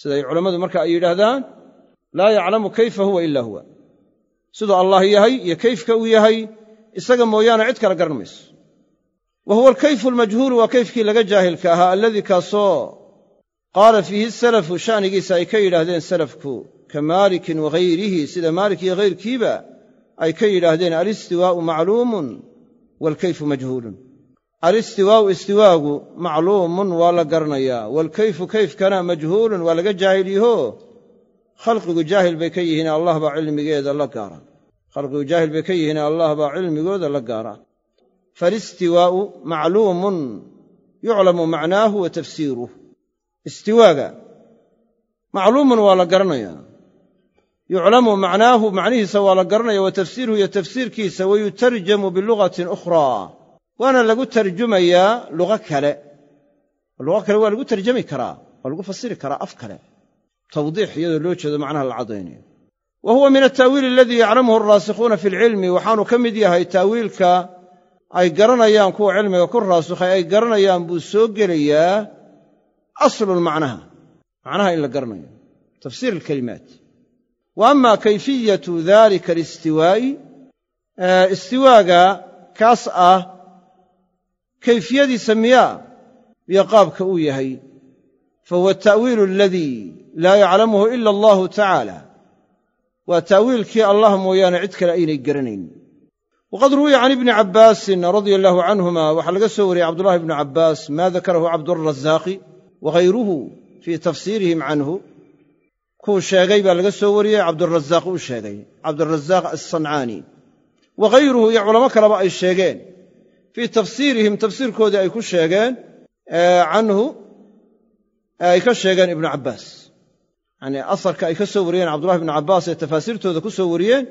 Siday culammadu marka ay yidhaahdaan laa yaclamu kayfa huwa ilaa huwa. Siduu allah yahay iyo kayfka uu yahay isaga mooyaane cid kale garan mayso. Wa huwa alkayfu almajhuulu waa kayfkii laga jaahilka ahaa alladii kaasoo qaala fiihi salafu sha'nigiisa ay ka yidhaahdeen salafku ka maalikin wahayrihi sida maalik iyo hayrkiiba ay ka yidhaahdeen alistiwaa'u macluumun waalkayfu majhuulun. Alistiwaa'u istiwaagu macluumun waa la garanayaa. Waalkayfu kayfkana majhuulun waa laga jaahilyaho khalqigu jaahil bay ka yihiin allah baa cilmigeeda la gaara. Khalqigu jaahil bay ka yihiin allah baa cilmigooda la gaara. Faalistiwaa'u macluumun yuclamu macnaahu wa tafsiiruh istiwaaga macluumun waa la garanayaa yuclamu macnaahu macnihiisa waa la garanaya wa tafsiiruhu iyo tafsiirkiisa wa yutarjamu bilugatin ukhraa waana lagu tarjumayaa lugo kale. Lugo kale waa lagu tarjami karaa waa lagu fasiri karaa af kale. Tawdiix iyadoo loo jeedo macnaha la caddaynayo wa huwa min alta'wiili aladii yaclamuhu alraasikhuuna fi alcilmi waxaanu ka mid yahay ta'wiilka ay garanayaan kuwa cilmiga ku raasikhay ay garanayaan buu soo gelayaa aslun macnaha macnaha in la garanayo. Tafsiir alkalimaat wa ama kayfiyatu dalika alistiwaa'i istiwaaga kaas ah kayfiyadiisa miyaa iyo qaabka uu yahay. Fa huwa ata'wiilu aladii laa yaclamuhu ila allahu tacaala waa ta'wiilkii allah mooyaane cid kale aynay garanayn. Waqad ruwiya can ibni cabbaasin radia allahu canhuma waxaa laga soo wariyey cabdullahi bnu cabbaas maa dakarahu cabdurazaaqi wahayruhu fii tafsiirihim canhu kuu sheegay baa laga soo wariyey cabdurazaaq uu sheegay. Cabdurazaaq assancaani. Wahayruhu iyo culamo kaleba ay sheegeen. Fii tafsiirihim tafsiirkoodii ay ku sheegeen canhu ay ka sheegeen ibnu cabbaas. Yanii asarka ay ka soo wariyeen cabdullahi bnu cabbaas ee tafaasiirtooda ku soo wariyeen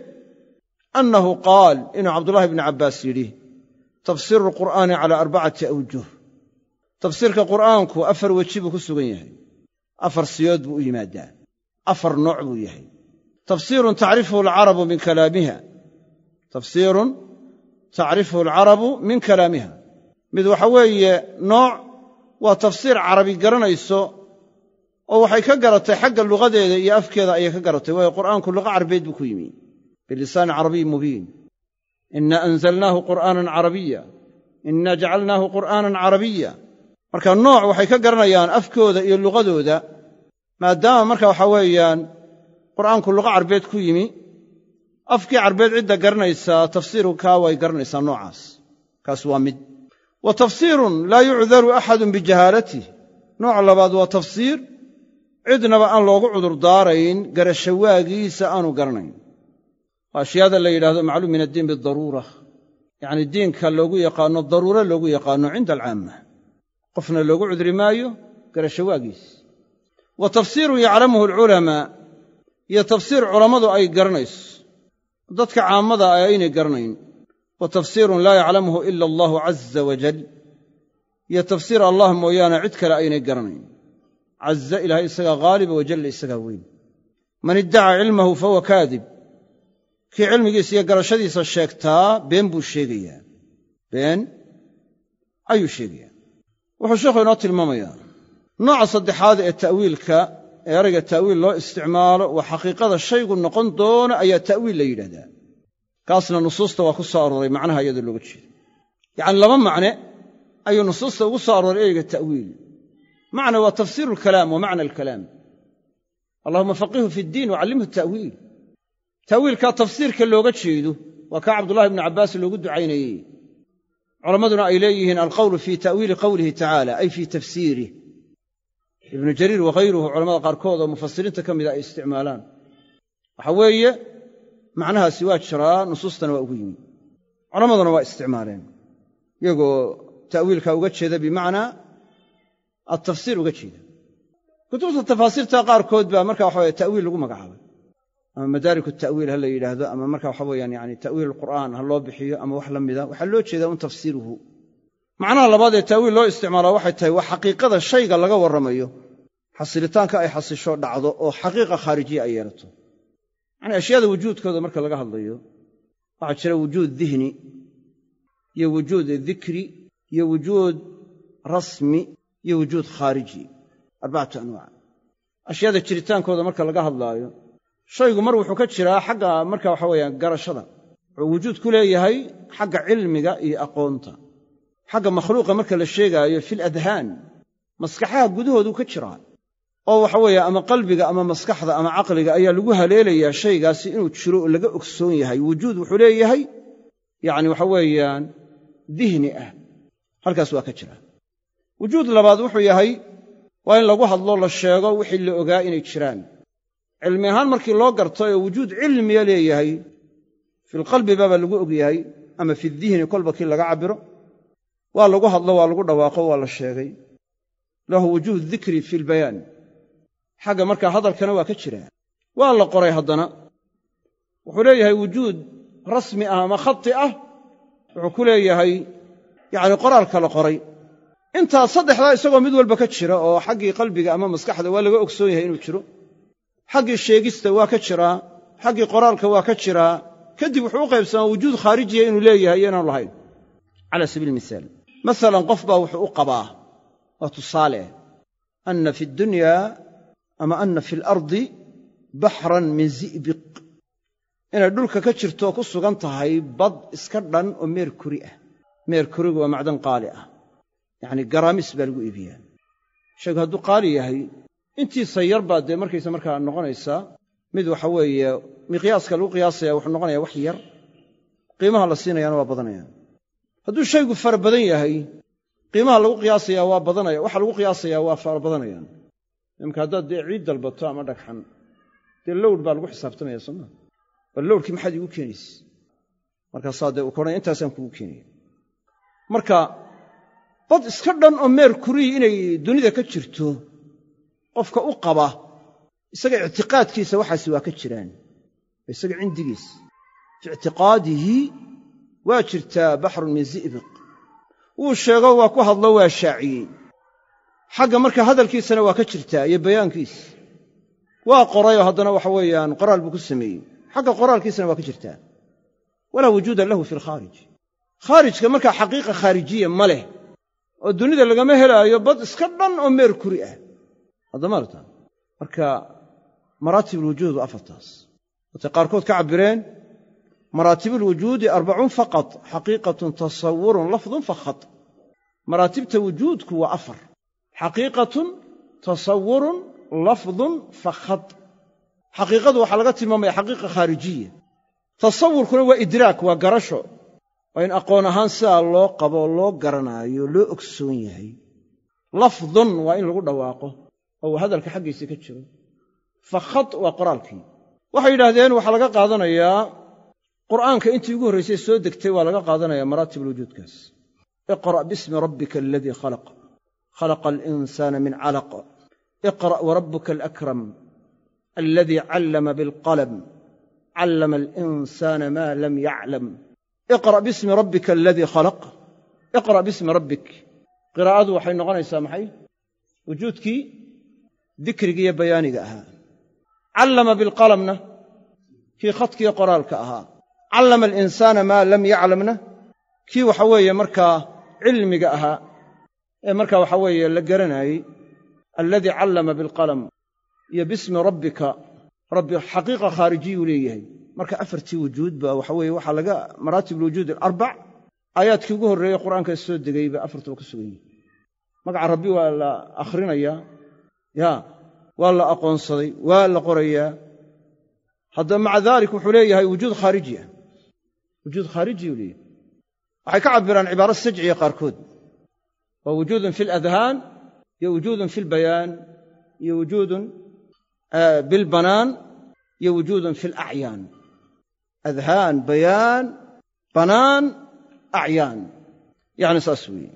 annahu qaal inuu cabdullahi bnu cabbaas yidhi tafsiiru alqur'aani calaa arbacati awjuh. Tafsiirka qur'aanku afar weji buu ku sugan yahay. Afar siyood buu u yimaadaa afar nooc buu yahay. Tafsiirun tacrifuhu alcarabu min kalaamiha. Tafsiirun tacrifuhu alcarabu min kalaamiha. Mid waxa weeye nooc waa tafsiir carabi garanayso oo waxay ka garatay xagga lugadeeda iyo afkeeda ayay ka garatay. Waayo qur'aanku luqa carabeed buu ku yimi. Bilisaanin carabiyin mubiin. Ina anzalnaahu qur'aanan carabiya. Ina jacalnaahu qur'aanan carabiya. Marka nooc waxay ka garanayaan afkooda iyo luqadooda maadaama marka waxa weeyaan qur'aanku luqa carbeed ku yimi afkii carbeed cidda garanaysaa tafsiirkaa way garanaysaa noocaas. Kaas waa mid. Wa tafsiirun laa yucdaru axadun bijahaalatih nooc labaad waa tafsiir. Cidnaba aan loogu cudurdaarayn garashawaagiisa aanu garanayn. Waa ashyaada la yidhahdo macluum min addiin bidaruura yacni diinka loogu yaqaanno daruuro loogu yaqaanno cinda alcaamma. Qofna loogu cudri maayo garashawaagiis wa tafsiirun yaclamuhu alculamaa iyo tafsiir culammadu ay garanayso. Dadka caammada ah aynay garanayn. Wa tafsiirun laa yaclamuhu ila allahu caza wajal iyo tafsiir allah mooyaane cid kale aynay garanayn. Caza ilahay isagaa haaliba wajalla isagaa weyn. Man iddacaa cilmahu fahuwa kaadib. Kii cilmigiisa iyo garashadiisa sheegtaa been buu sheegayaa. Been? Ayuu sheegayaa. Wuxuu sheekhu inoo tilmaamayaa nooca saddexaad ee ta'wiilka ee erayga ta'wiil loo isticmaalo waa xaqiiqada shaygu noqon doona ayaa ta'wiil la yidhahdaa. Kaasna nusuusta waa ku soo arooray macnaha iyadoo looga jeedo. Yacani laba macne ayuu nusuusta ugu soo arooray erayga ta'wiil. Macna waa tafsiiru alkalaam wa macna alkalaam. Allahuma faqihu fi ddiin wacallimhu ta'wiil. Ta'wiilkaa tafsiirka looga jeedo waa kaa cabdullahi ibnu cabbaas loogu ducaynayey. Culammaduna ay leeyihiin alqowlu fii ta'wiili qowlihi tacaala ay fii tafsiirih ibnu jariir wakhayruhu culamada qaarkood oo mufasiriinta ka mida ay isticmaalaan. Waxa weeye macnahaasi waa jiraa nusuustana waa ugu yimi. Culammaduna waa isticmaaleen iyagoo ta'wiilka uga jeeda bimacnaa altafsiir uga jeeda. Kutubta tafaasiirta qaarkood baa marka waxa weye ta'wiil lagu magacaabay. Ama madaariku ta'wiil ha la yidhaahdo ama marka waxa weeyaan yani ta'wiil alqur'aan ha loo bixiyo ama wax la mida waxaa loo jeedaa un tafsiiruhu macnaha labaad ee ta'wiil loo isticmaalaa waxay tahay waa xaqiiqada shayga laga warramayo. Xasilitaanka ay xasisho dhacdo oo xaqiiqa khaarijiya ay yeelato. Yacni ashyaada wujuudkooda marka laga hadlayo waxaa jira wujuud dihni iyo wujuud dikri iyo wujuud rasmi iyo wujuud khaariji. Arbacatu anwaac ashyaada jiritaankooda marka laga hadlaayo shaygu mar wuxuu ka jiraa xagga marka waxa weeyaan garashada. Wuxuu wujuud ku leeyahay xagga cilmiga iyo aqoonta xagga makhluuqa marka la sheegaayo fil adhaan maskaxaha gudahooduu ka jiraa oo waxa weeye ama qalbiga ama maskaxda ama caqliga ayaa lagu haleelayaa shaygaasi inuu jiro oo laga ogsoon yahay. Wujuud wuxuu leeyahay yacni waxa weeyaan dihni ah. Halkaas waa ka jira. Wujuud labaad wuxuu yahay waa in lagu hadlo la sheego wixii la ogaa inay jiraan. Cilmi ahaan markii loo garto ee wujuud cilmiya leeyahay filqalbi baabaa lagu og yahay ama fidihni kolba kii laga cabbiro waa lagu hadlo waa lagu dhawaaqo waa la sheegay. Lahu wujuud dikri fi lbayaan xagga markaa hadalkana waa ka jiraa waa la qoray haddana. Wuxuu leeyahay wujuud rasmi ah ama khati ah. Wuxuu ku leeyahay yacni qoraalka la qoray. Intaa saddexdaa isagoo mid walba ka jira oo xaggii qalbiga ama maskaxda waa laga ogsoon yahay inuu jiro. Xaggii sheegista waa ka jiraa xaggii qoraalka waa ka jiraa kadib wuxuu u qaybsamaa wujuud khaarijiya inuu leeyahay iyo inaanu lahayn. Cala sabiili misaal masalan qof baa wuxuu u qabaa waa tusaale anna fi ddunyaa ama anna fi alardi baxran min zi'biq. Inay dhulka ka jirtoo ku sugan tahay bad iska dhan oo meerkuri ah. Meerkurigu waa macdan qaali ah. Yacni garaamis baa lagu iibiyaa. Shaygu hadduu qaali yahay intiisa yar baa dee markaysa markaa noqonaysaa mid waxa weeye miqyaaska lagu qiyaasaya wuxuu noqonayaa wax yar. Qiimaha la siinayaana waa badanayaan hadduu shaygu fara badan yahay qiimaha lagu qiyaasayaa waa badanaya waxa lagu qiyaasayaa waa fara badanayaan. Imka haddaad dee ciid dalbato ama dhagxan dee lowdh baa lagu xisaabtamaya sooma bal lowdhkii maxaad iigu keenaysa? Markaasaa dee uu kohanaya intaasaan kugu keenaya. Marka bad iska dhan oo meerkuriyi inay dunida ka jirto qofka u qaba isaga ictiqaadkiisa waxaasi waa ka jiraan isaga cindigiis fi ictiqaadihi waa jirtaa baxrun min zi'biq wuu sheego waa ku hadlo waa shaaciyey. Xagga marka hadalkiisana waa ka jirtaa iyo bayaankiis. Waa qorayoo haddana waxa weeyaan qoraal buu ku sameeyey. Xagga qoraalkiisana waa ka jirtaa. Walaa wujuuda lahu fi alkhaarij khaarijka markaa xaqiiqa khaarijiya ma leh oo dunida lagama helaayo bad iska dhan oo meerkuri ah. Haddamaalta marka maraatibulwujuud waa afartaas watay qaarkood ka cabbireen maraatibulwujuudi arbacuun faqad xaqiiqatun tasawurun lafdun fakhat maraatibta wujuudku waa afar. Xaqiiqatun tasawurun lafdun fakhat xaqiiqadu waxaa laga tilmaamaya xaqiiqa khaarijiya. Tasawurkuna waa idraak waa garasho. Waa in aqoon ahaan sidaa loo qabo loo garanaayo loo ogsoon yahay. Lafdun waa in lagu dhawaaqo oo hadalka xaggiisa ka jiro. Fakhat waa qoraalkii. Waxay yidhaahdeen waxaa laga qaadanayaa qur'aanka intii ugu horraysay soo degtay waa laga qaadanayaa maraatibulwujuudkaas iqra' bismi rabbika aladii khalaq. Khalaqa alinsaana min calaq iqra' warabbuka alakram aladii callama bilqalam callama alinsaana maa lam yaclam iqra' bismi rabbika aladii khalaq. Iqra' bismi rabbik. Qiraa'adu waxay noqonaysaa maxay? Wujuudkii dikrigii iyo bayaaniga ahaa. Callama bilqalamna kii khadkiiyo qoraalka ahaa callama alinsaana maa lam yaclamna kii waxa weeye markaa cilmiga ahaa ee markaa waxa weeye la garanaayey alladii callama bilqalam iyo bismi rabbika rabbi xaqiiqa khaarijiyuu leeyahay. Marka afartii wujuud ba waxa weeye waxaa laga maraatib alwujuud alarbac aayaadkii ugu horreeyey qur'aanka soo degay ba afartuba ku sugan yihi magaca rabbi waa la akhrinayaa ya waa la aqoonsaday waa la qorayaa. Haddaba maca daalik wuxuu leeyahay wujuud khaariji wujuud khaarijiyuu leeyahay waxay ka cabbiraan cibaaro sajciya qaarkood waa wujuudun fi aladhaan iyo wujuudun fi lbayaan iyo wujuudun bilbanaan iyo wujuudun fi alacyaan adhaan bayaan banaan acyaan yacni saas weeye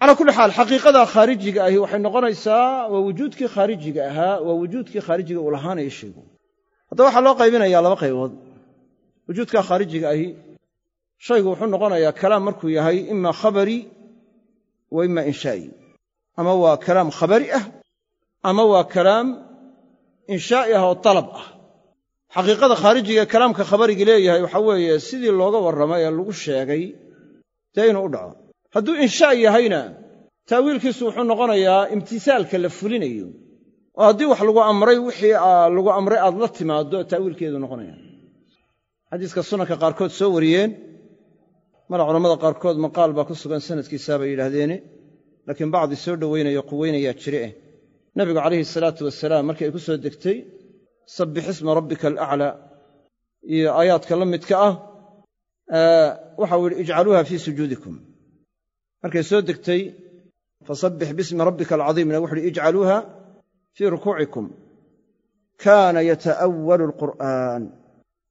calaa kulli xaal xaqiiqada khaarijiga ahi waxay noqonaysaa waa wujuudkii khaarijiga ahaa waa wujuudkii khaarijiga uu lahaanaya shaygu haddaba waxaa loo qaybinayaa laba qaybood wujuudkaa ahi shaygu wuxuu noqonayaa kalaam markuu yahay ima khabari wa ima inshaa'i ama waa kalaam khabari ah ama waa kalaam inshaa'i ah oo dalab ah. Xaqiiqada khaarijiga ee kalaamka khabariga leeyahay waxaa weeye sidii looga warramay ee lagu sheegay dee inuu u dhaco. Hadduu inshaa yahayna taawiilkiisu wuxuu noqonayaa imtisaalka la fulinayo. Oo haddii wax lagu amray wixii lagu amray aad la timaaddo taawiilkeedu noqonaya xadiiska sunanka qaarkood soo wariyeen mala culammada qaarkood maqaal baa ku sugan sanadkiisaa bay yidhaahdeene laakiin bacdi soo dhowaynaya quweynayaa jire eh. Nabigu calayhi salaatu wasalaam markii ay ku soo degtay sabbix isma rabbika alaclaa iyo aayaadka la midka ah waxau yidhi ijcaluuha fii sujuudikum. Markay soo degtay fasabbix bismi rabbika alcadiimna wuxu uhi ijcaluuha fii rukuucikum. Kaana yata'awalu alqur'aan.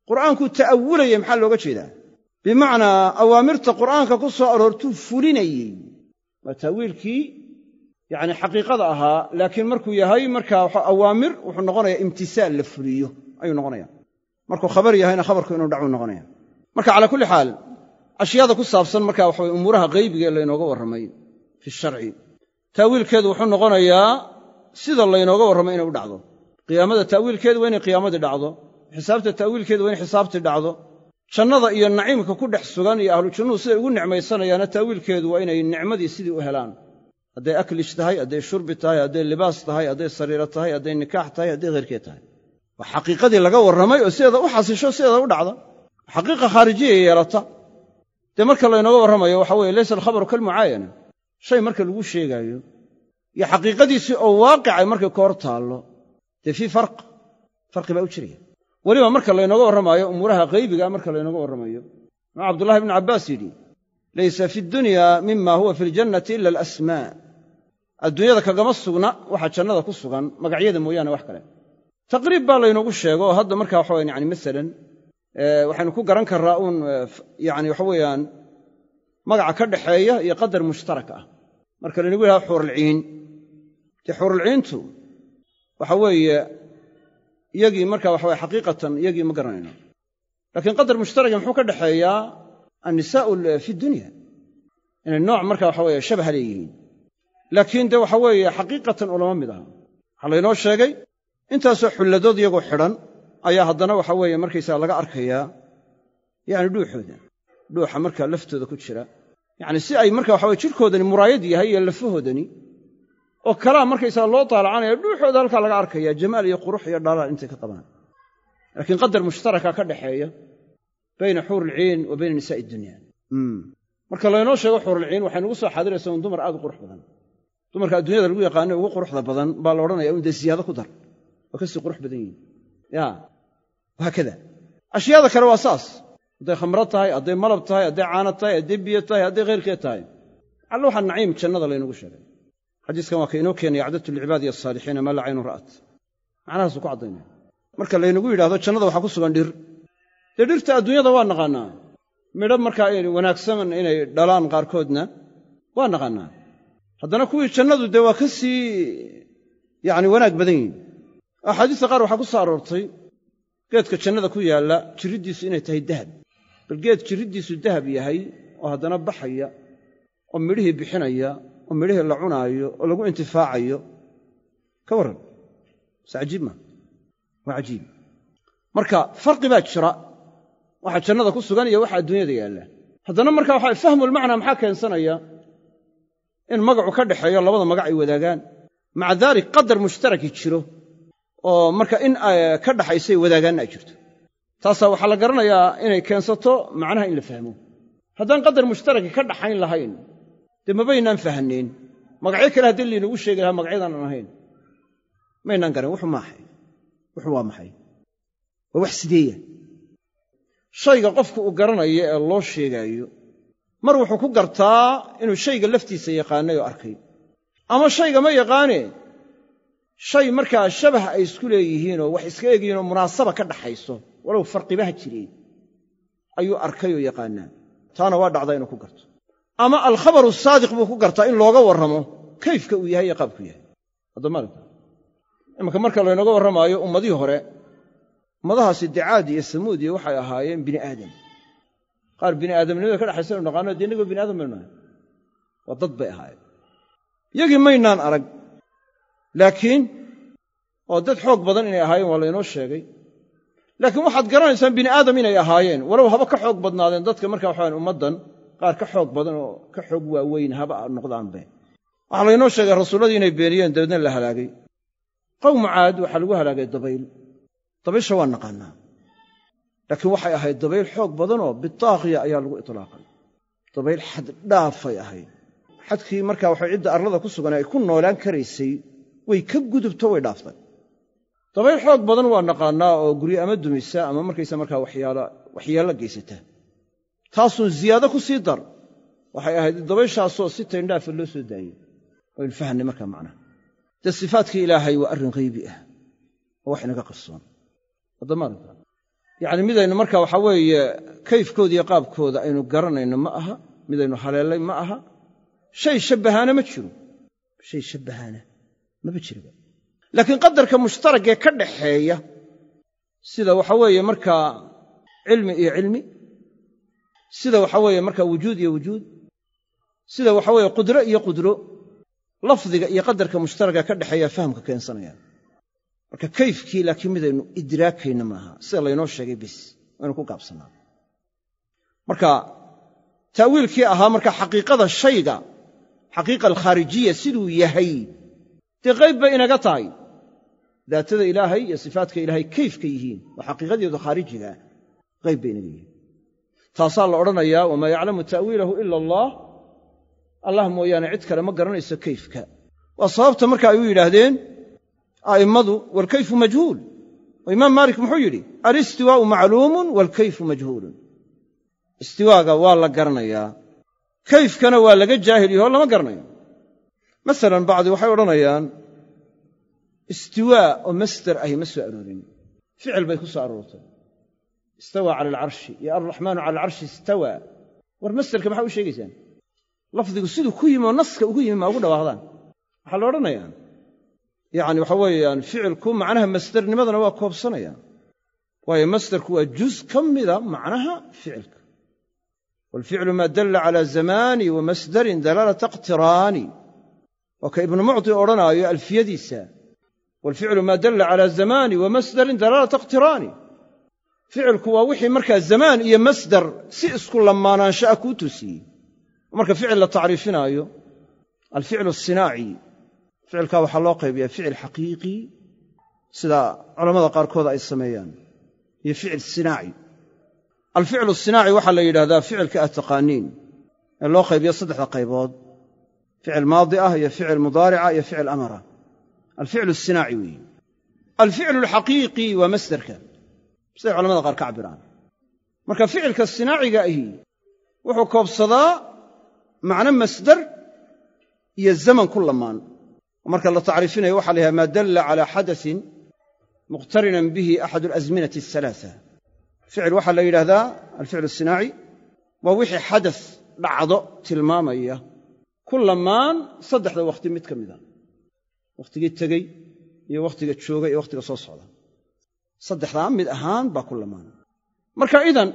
Qur'aankuu ta'awulayay maxaa looga jeedaa bimacnaa awaamirta qur'aanka ku soo aroortuu fulinayey. Waa ta'wiilkii yacni xaqiiqada ahaa laakiin markuu yahay markaa awaamir wuxuu noqonayaa imtisaal la fuliyo. Ayuu noqonaya markuu khabar yahayna khabarku inuu dhacuu noqonaya marka calaa kulli xaal ashyaada ku saabsan marka waxaway umuuraha qaybiga ee laynooga warramay fi sharci. Ta'wiilkeedu wuxuu noqonayaa sida laynooga warramay inay u dhacdo. Qiyaamada ta'wiilkeedu waa inay qiyaamadii dhacdo. Xisaabta ta'wiilkeedu waa inay xisaabtii dhacdo jannada iyo naciimka ku dhex sugan iyo ahlu jannuhu siday ugu nicmaysanayaana ta'wiilkeedu waa inay nicmadii sidii u helaan. Hadday aklish tahay hadday shurbi tahay hadday libaas tahay hadday sariiro tahay hadday nikaax tahay hadday khayrkeed tahay. Waa xaqiiqadii laga warramay oo sideeda u xasisho sideeda u dhacda. Xaqiiqa khaarijiya yeelata. Dee marka laynooga warramayo waxa weye laysa alkhabaru kalmucaayana. Shay marka lagu sheegaayo iyo xaqiiqadiisii oo waaqicay markay ka hor taallo dee fii farq. Farqi baa u jiraya weliba marka laynooga warramaayo umuuraha qaybiga marka laynooga warramayo. Maa cabdullahi ibnu cabbaas yidhi laysa fi dunya mima huwa fi ljannati ila alasmaa. Adduunyada kagama sugna waxa jannada ku sugan magacyada mooyaane wax kale. Taqriib baa laynoogu sheego oo hadda marka waxa wayaan yani masalan waxaynu ku garan karraa uun yani waxa weeyaan magaca ka dhaxeeya iyo qadar mushtarak ah. Marka laynagu yidhahdo xuuralciin dee xuuralciintu waxa weeye iyagii marka waxa weye xaqiiqatan iyagii ma garanayno. Laakiin qadar mushtaraka muxuu ka dhaxeeyaa annisaa'u fi dunya. Inay nooc marka waxa weye shabaha leeyihiin. Laakiin dee waxa weeye xaqiiqatan ulama mid aha waxaa laynoo sheegay intaasoo xulladood iyagoo xidhan ayaa haddana waxa weeye markaysaga laga arkayaa yacni dhuuxooda. Dhuuxa markaa laftooda ku jira. Yacni si ay marka waxa weye jidhkoodani muraayad yahay iyo lafahoodani oo kalaa markaysaga loo taalacanaya dhuuxooda halkaa laga arkaya jamaal iyo qurux iyo dhalaal intay ka qabaan. Laakiin qadar mushtaraka ka dhaxeeya bayna xuur ilciin wa bayna nisaa'i dunya marka laynoo sheego xuurulciin waxay nugu soo xaadiraysa un dumar aad u qurux badan. Dumarka adduunyada lagu yaqaano ugu quruxda badan baa la odhanaya un dee siyaado ku dar. Waa ka sii qurux badan yihiin ya wahaakada ashyaada kale waa saas. Hadday khamro tahay hadday malab tahay hadday caano tahay hadday biyo tahay hadday khayrkeed tahay. Alla waxaa naciim jannada laynagu sheegay xadiiskan waa ka inoo keenaya acdadtu lilcibaadi asaalixiina maa la caynu ra'at. Macnahaasuu ku caddaynaya marka laynagu yidhahdo jannada waxaa ku sugan dhir. Dee dhirta adduunyada waa naqaannaa midho markaa wanaagsan inay dhalaan qaarkoodna waa naqaannaa haddana kuwii jannadu dee waa ka sii yacni wanaag badan yihiin axaadiista qaar waxaa ku soo aroortay geedka jannada ku yaalla jiriddiisu inay tahay dahab. Bal geed jiriddiisu dahab yahay oo haddana baxaya oo midhihii bixinaya oo midhihii la cunaayo oo lagu intifaacayo. Ka warran. Se cajiib maa waa cajiib. Marka farqi baa jira. Waxa jannada ku sugan iyo waxa adduunyada yaalla. Haddana marka waxa fahmulmacnaa maxaa keensanaya? In magacu ka dhaxeeyo labada magac ay wadaagaan. Maca daalik qadar mushtaraki jiro oo marka in ka dhaxaysay wadaagaanna ay jirto. Taasaa waxaa la garanayaa inay keensato macnaha in la fahmo. Haddaan qadar mushtaraki ka dhaxayn lahayn dee mabaynaan fahannayn magacyo kale haddii laynagu sheegi lahaa magacyadaan aan ahayn. Maynaan garan wuxuu maaxay wuxuu waa maxay? Waa wax sideeya shayga qofku uu garanayo ee loo sheegaayo mar wuxuu ku gartaa inuu shayga laftiisa yaqaanay oo arkay. Ama shayga ma yaqaane shay markaa shabah ay isku leeyihiinoo wax iska egyihiinoo munaasaba ka dhaxayso walow farqibaha jireen ayuu arkay oo yaqaanaa. Taana waa dhacdaa inuu ku garto ama alkhabaru saadiq buu ku gartaa in looga warramo kayfka uu yahay iyo qaabku yahay. Imanka marka laynooga warramaayo ummadihii hore ummadahaasi dicaad iyo samuud iyo waxay ahaayeen bini aadam. Qaar bini aadamnimada ka dhexaysa inu naqaano dee innagoo bini aadam nahay waa dad bay ahaayeen. Yagii maynaan arag laakiin oo dad xoog badan inay ahaayeen waa laynoo sheegay. Laakiin waxaad garanaysaan bini aadam inay ahaayeen walow haba ka xoog badnaadeen dadka marka waxaan ummaddan qaar ka xoog badan oo ka xoog waaweyn haba noqdaanbe waxaa laynoo sheegay rasuulladii inay beeniyeen dabeedna la halaagay. Qowmu caad waxaa lagu halaagay dabayl. Dabaysha waa naqaanaa. Laakiin waxay ahayd dabayl xoog badanoo bitaaqiya ayaa lagu itlaaqay. Dabayl xad dhaafay ahayd. Xadkii markaa waxay cidda arlada ku sugan ay ku noolaan karaysay way ka gudubto way dhaaftay. Dabayl xoog badan waa naqaannaa oo guryo ama dumisa ama markaysa markaa waxyaalo geysata taasuun ziyaado ku sii dar. Waxay ahayd dabayshaasoo si tayndhaafa loo soo daayey waynu fahnay markaa macnaha dee sifaadkii ilaahay waa arrin haybi ah oo wax inaga qarsoon. Waddamaarka yacni midaynu marka waxaa weeye kayfkooda iyo qaabkooda aynu garanayno ma aha. Midaynu haleellay ma aha. Shay shabbahaana ma jiro. Shay shabbahaana maba jiraba. Laakiin qadarka mushtaragee ka dhaxeeya sida waxa weeye markaa cilmi iyo cilmi sida waxa weeye markaa wujuud iyo wujuud sida waxa weeye qudro iyo qudro lafdiga iyo qadarka mushtaraga ka dhexeeya fahamka keensanayaan marka kayfkii laakiin midaynu idraakayna maaha sida laynoo sheegay bis waynu ku gaabsannaa marka ta'wiilkii ahaa marka xaqiiqada shayga xaqiiqa alkhaarijiya siduu yahay dee qayb bay inaga tahay. Daatada ilaahay iyo sifaatka ilaahay kayfka yihiin waa xaqiiqadeedu khaarijigaa qayb bay inaga yihiin taasaa la odhanayaa wamaa yaclamu ta'wiilahu ila allah. Allah mooyaane cid kale ma garanayso kayfka. Waa sababta marka ay u yidhaahdeen a'immadu waalkayfu majhuul. Oo imaam maalik muxuu yidhi alistiwaa'u macluumun waalkayfu majhuulun. Istiwaaga waa la garanayaa. Kayfkana waa laga jaahil yaho lama garanayo. Masalan bacdi waxay odhanayaan istiwaa oo masder ahi ma soo aroorin. Ficil bay ku soo aroortay istawaa cala alcarshi iyo alraxmaanu cala alcarshi istawaa war masderka maxaa u sheegaysaan? Lafdigu siduu ku yimi oo naska ugu yimi maa ugu dhawaaqdaan. Waxaa la odhanayaa. Yacni waxa weeyaan ficilku macnaha masdernimadana waa koobsanaya waayo masderku waa juz ka mida macnaha ficilka. Waalficlu maa dalla cala zamaani wa masdarin dalaalata iqtiraani waa ka ibnu mucdi odhanaayo alfiyadiisa. Waalficlu maa dalla cala zamaani wa masdarin ficilku waa wixii markaa zamaan iyo masdar si isku lamaanaansha'a kuu tusiyey marka ficil la tacriifinaayo alficlu asinaaci ficilkaa waxaa loo qaybiyaa ficil xaqiiqi sida culammada qaarkood ay sameeyaan iyo ficil sinaaci. Alficlu sinaaci waxaa la yidhahdaa ficilka aad taqaaniin ee loo qaybiyo saddexda qaybood ficil maadi ah iyo ficil mudaarica iyo ficil amara. Alficlu sinaaci weeye. Alficlu alxaqiiqi waa masderka siday culamada qaar ka cabbiraan. Marka ficilka sinaaciga ahi wuxuu koobsadaa macno masdar iyo zaman ku lamaan oo marka la tacriifinayo waxa la yhaha maa dalla cala xadasin muqhtarinan bihi axadu alasminati asalaasa ficil waxaa la yidhahdaa alficlu asinaaci waa wixii xadas dhacdo tilmaamaya. Ku lamaan saddexda wakhti mid ka mida wakhtigii tegey iyo wakhtiga jooga iyo wakhtiga soo socda saddexdaa mid ahaan baa ku lamaan marka idan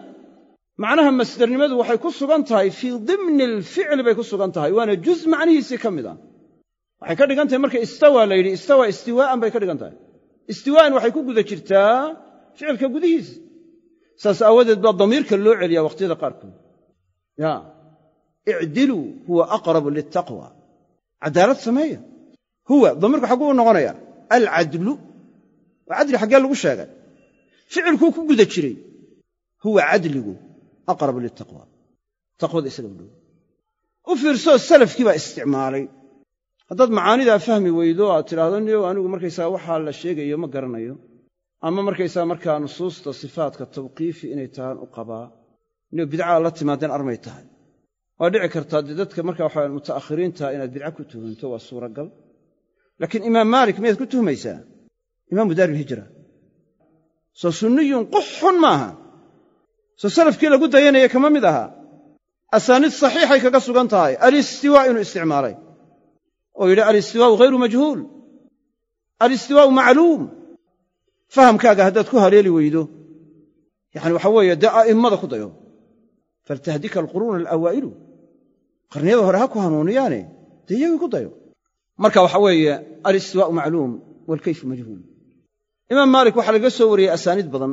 macnaha masdarnimadu waxay ku sugan tahay fii dimni alficli bay ku sugan tahay waana juz macnihiisii ka mid a. Waxay ka dhigan tahay marka istawa la yidhi istawa istiwaa'an bay ka dhigan tahay. Istiwaa'an waxay ku guda jirtaa ficilka gudihiisa. Saas aawadeed baa damiirka loo celiyaa wakhtiyada qaarkood. Ya icdiluu huwa aqrabu liltaqwa cadaalad sameeya. Huwa damiirku xagguu u noqonaya alcadlu waa cadli xaggee lagu sheegay. Ficilkuu ku guda jiray. Huwa cadligu aqrabu liltaqwa taqwada isaga dhow. U fiirsoo salafkii baa isticmaalay. Haddaad macaanidaa fahmi weydo aad tidhaahdo niyow anigu markaysaga waxaa la sheegayo ma garanayo. Ama markaysaa markaa nusuusta sifaatka tawqiifi inay tahaan u qabaa. Inay bidcaa la timaadeen armay tahay. Waa dhici kartaa dee dadka marka waxa muta'akhiriintaha inaad bidca ku tuhunto waa suuragal. Laakiin imaam maalik miyaad ku tuhmaysaa imaamu daarilhijra soo sunniyun quxun maaha. Soo salafkii lagu dayanaya kama mid ahaa asaaniid saxiixay kaga sugan tahay. Alistiwaa inuu isticmaalay. Oo yidhi alistiwaa'u hayru majhuul. Alistiwaa'u macluum. Fahamkaaga haddaad ku haleeli weydo. Yacani waxa weeye dee a'immada ku dayo. Faltahdika alquruuna alawaa'ilu. Qarniyada hore ha ku hanuuniyaane dee iyagii ku dayo. Marka waxa weeye alistiwaa'u macluum. Waalkayfu majhuul imaam maalik waxaa laga soo wariyey asaaniid badan.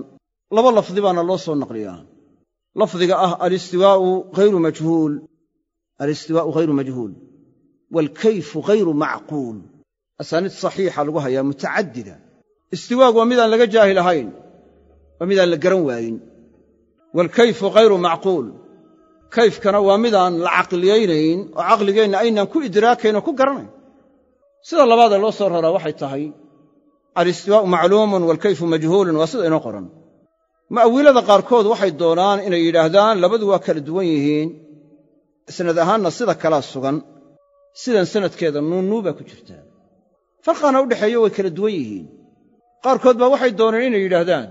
Laba lafdi baana loo soo naqliyaa. Lafdiga ah alistiwaa'u hayru majhuul. Alistiwaa'u hayru majhuul. Waalkayfu hayru macquul. Asaaniid saxiixa lagu hayaa mutacadida. Istiwaagu waa midaan laga jaahil ahayn. Waa midaan la garan waayin. Waalkayfu hayru macquul. Kayfkana waa midaan la caqliyaynayn oo caqligeenna aynaan ku idraakayn oo ku garanayn. Sida labaadee loo soo raraa waxay tahay alistiwaa'u macluumun waalkayfu majhuulun waa sida inoo qoran. Ma'wiilada qaarkood waxay doonaan inay yidhaahdaan labadu waa kala duwan yihiin sanad ahaanna sida kalaa sugan sidan sanadkeeda nuunnuu baa ku jirtaa. Farqaana u dhexeeyo way kala duwan yihiin. Qaarkood baa waxay dooneen inay yidhaahdaan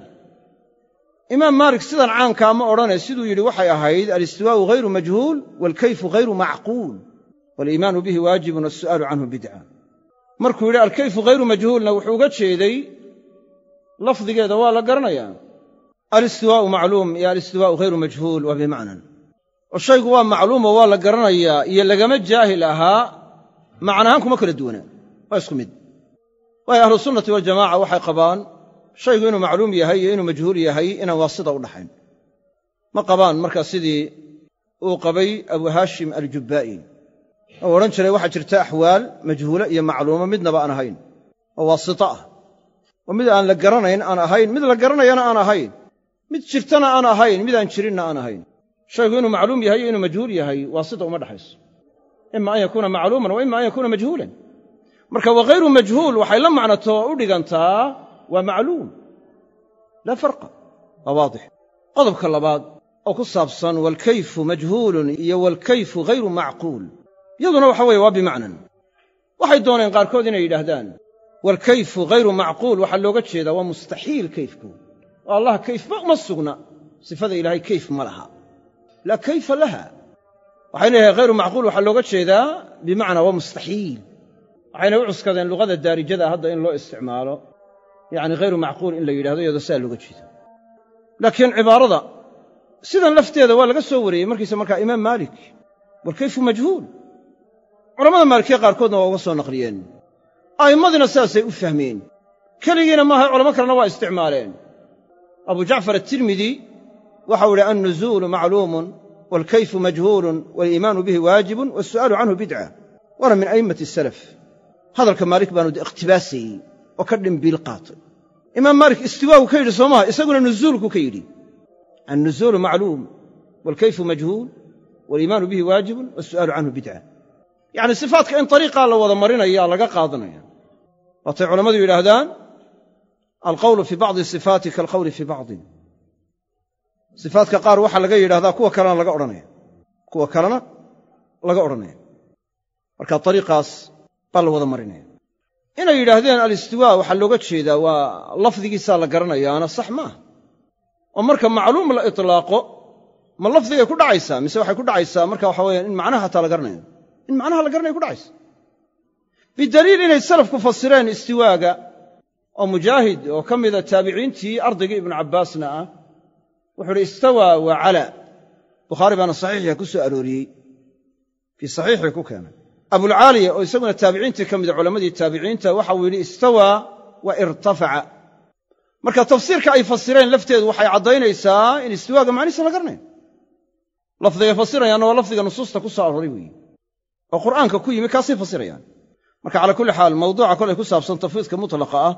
imaam maalik sidan caankaa ma odhane siduu yidhi waxay ahayd alistiwaa'u hayru majhuul waalkayfu hayru macquul waaliimaanu bihi waajibun waasu'aalu canhu bidca markuu yidhi alkayfu hayru majhuulna wuxuu uga jeeday lafdigeeda waa la garanayaa. Alistiwaa'u macluum iyo alistiwaa'u hayru majhuul waa bimacnan. Oo shaygu waa macluumo waa la garanayaa iyo lagama jaahil ahaa macnahaan kuma kala duwanaa waa isku mid. Waayo ahlusunnati waljamaca waxay qabaan shaygu inuu macluum yahay iyo inuu majhuul yahay inaan waasita u dhaxayn. Ma qabaan markaa sidii uu qabay abu haashim aljubbaa'i oo odhan jiray waxaa jirta axwaal majhuule iyo macluumo midnaba aan ahayn oo waasita ah. Oo mid aan la garanayn aan ahayn. Mid la garanayana aan ahayn. Mid jirtana aan ahayn. Midaan jirinna aan ahayn. Shaygu inuu macluum yahay iyo inuu majhuul yahay waasita uma dhaxayso. Ima an yakuuna macluuman wa ima an yakuuna majhuulan. Marka waghayru majhuul waxay la macnato u dhigantaa waa macluum. Laa farqa. Waa waadix. Qodobka labaad oo ku saabsan waalkayfu majhuulun iyo waalkayfu hayru macquul yaduna waxa weeye waa bimacnan. Waxay dooneen qaarkood inay yidhaahdaan waalkayfu hayru macquul. Waxaa looga jeedaa waa mustaxiil kayfku. Oo allah kayfba uma sugna. Sifada ilaahay kayf ma laha. Laa kayfa laha. Waxay leeyahay hayru macquul. Waxaa looga jeedaa bimacnaa waa mustaxiil. Waxayna u cuskadeen luqada daarijada hadda in loo isticmaalo. Yacni hayru macquul in la yidhahdo iyadoo sidaa looga jeedo. Laakiin cibaarada sidan lafteeda waa laga soo wariyey. Markiisa markaa imaam maalik waalkayfu majhuul culammada maalikiya qaarkoodna waa uga soo naqliyeen. A'immadina sidaasay u fahmeen. Keligiina maaha culamo kalena waa isticmaaleen. Abu jacfar atirmidi waxau idhi annuzuulu macluumun waalkayfu majhuulun waaliimaanu bihi waajibun waasu'aalu canhu bidca waana min a'immati salaf. Hadalka maalik baanu de ikhtibaasayey oo ka dhimbiil qaatay. Imaam maalik istiwaagu ka yidhi soo maha isaguna nuzuulku ka yidhi. Annuzuulu macluum waalkayfu majhuul waaliimaanu bihi waajibun waasu'aalu canhu bidca yacni sifaatka in ariiqaa la wada marinaya laga qaadanaya. Waatay culammadu yidhaahdaan alqawlu fii bacdi sifaati kaalqawli fii bacdin sifaatka qaar waxaa laga yidhahdaa kuwa kalena laga odhanaya. Kuwa kalena laga odhanaya. Marka ariiqaas baa la wada marinaya. Inay yidhaahdeen alistiwaa waxaa looga jeedaa waa lafdigiisaa la garanayaana sax maaha oo marka macluum la itlaaqo ma lafdigay ku dhacaysaa mise waxay ku dhacaysaa marka waxa weeyaan in macnaha hataa la garanayo in macnaha la garanaya ku dhacaysa bidaliil inay salafku fasireen istiwaaga oo mujaahid oo ka mida taabiciintii ardaygii ibnu cabbaasna ah wuxuu uhi istawaa wa cala. Bukhaari baana saxiixiga ku soo arooriyey. Fii saxiixii ku keenay. Abulcaaliya oo isaguna taabiciintii ka mida culammadii taabiciinta waxau yidhi istawaa wa irtafaca. Marka tafsiirka ay fasireen lafteedu waxay caddaynaysaa in istiwaaga macnihiisa la garanayo lafdigay fasirayaanna waa lafdiga nusuusta ku soo arooray weeye oo qur'aanka ku yimi kaasay fasirayaan. Marka calaa kulli xaal mawduuca kolay ku saabsan tafwiidka mutlaqa ah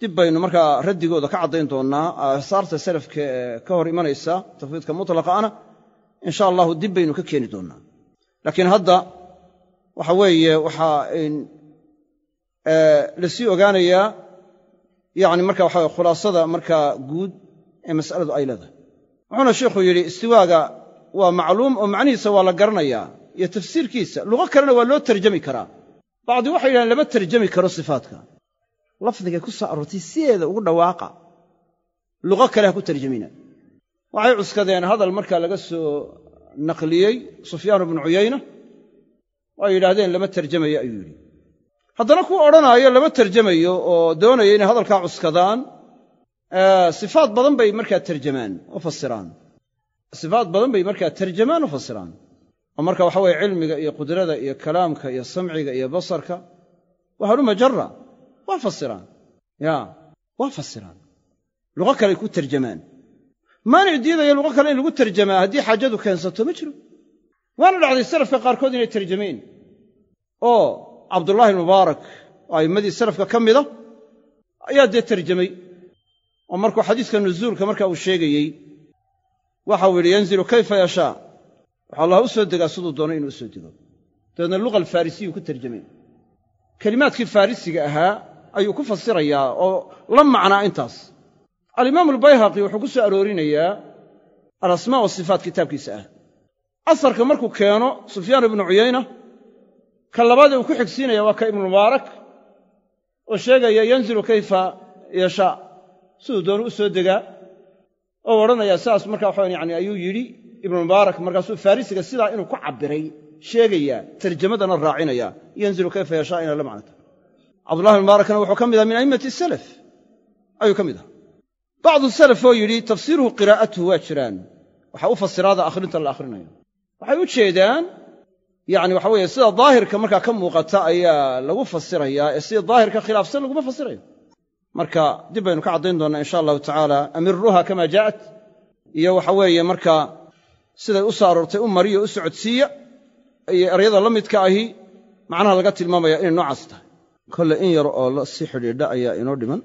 dib baynu markaa raddigooda ka caddayn doonnaa aasaarta salafka ee ka hor imanaysa tafwiidka mutlaqaana insha allahu dib baynu ka keeni doonnaa. Laakiin hadda waxa weeye waxaa la sii ogaanayaa yacni marka waxa weye khulaasada markaa guud ee mas'aladu ay leedahay. Wuxuuna sheikhu yidhi istiwaaga waa macluum oo macnihiisa waa la garanayaa iyo tafsiirkiisa. Luqo kalena waa loo tarjami karaa. Bacdi waxay yidhahdeen lama tarjami karo sifaadka. Lafdigay ku soo aroortay sideeda ugu dhawaaqa. Luqo kale ha ku tarjamina. Waxay cuskadeen hadal markaa laga soo naqliyey sufyaan bnu cuyayna oo ay yidhaahdeen lama tarjamayo ayuu yidhi. Haddana kuwa odhanaayo lama tarjamayo oo doonaya inay hadalkaa cuskadaan sifaad badan bay markaa tarjamaan u fasiraan. Sifaad badan bay markaa tarjamaan u fasiraan oo marka waxa weye cilmiga iyo qudrada iyo kalaamka iyo samciga iyo basarka waa haluma jara waa fasiraan. Ya waa fasiraan. Luqo kaley ku tarjamaan. Maanic diidaya luqo kale in lagu tarjamaa haddii xaajadu keensato ma jiro. Waana dhacday salafka qaarkood inay tarjameen oo cabdullaahi almubaarak oo a'immadii salafka ka mida ayaa dee tarjamay. Oo markuu xadiiska nuzuulka marka uu sheegayey waxau yidhi yanzilu kayfa yashaa waxaa allah u soo degaa siduu doono inuu u soo dego. Dabeedna luqa alfarisiyu ku tarjamay. Kelimaadkii farrisiga ahaa ayuu ku fasirayaa oo la macnaa intaas. Alimaamu albayhaqi wuxuu ku soo aroorinayaa alasmaa wasifaat kitaabkiisa ah. Asarka markuu keeno sufyaan ibnu cuyayna ka labaadee uu ku xigsiinaya waa ka ibnumubaarak oo sheegaya yanzilu kayfa yashaa siduu doonu u soo degaa oo odhanayaa sidaas marka waxaan yani ayuu yidhi ibnumubaarak markaasuu farrisiga sidaa inuu ku cabbiray sheegayaa tarjamadana raacinaya yanzilu kayfa yashaa inay la macnata cabdullahi mubaarakna wuxuu ka mid aha min a'immati salaf. Ayuu ka mid aha bacdu salaf oo yidhi tafsiiruhu qiraa'atuhu waa jiraan. Waxaa u fasiraada akhrinta la akhrinayo waxay u jeedaan yacni waxa weeye sida daahirka markaa ka muuqata ayaa lagu fasirayaa ee sida daahirka khilaafsan laguma fasirayo marka dib baynu ka caddayn doonnaa insha allahu tacaala amiruuha kama jaa'at. Iyo waxa weeye markaa siday u soo aroortay u mariyo u socodsiiya iyo eryada la midka ahi macnaha laga tilmaamaya inay noocaas tahay. Kolle in yar oo la sii xidhiidha ayaa inoo dhiman.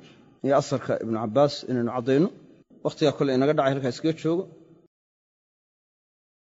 Iyo asarka ibnu cabbaas inaynu caddayno. Wakhtigaa kolle inaga dhacay halkaa iskaga joogo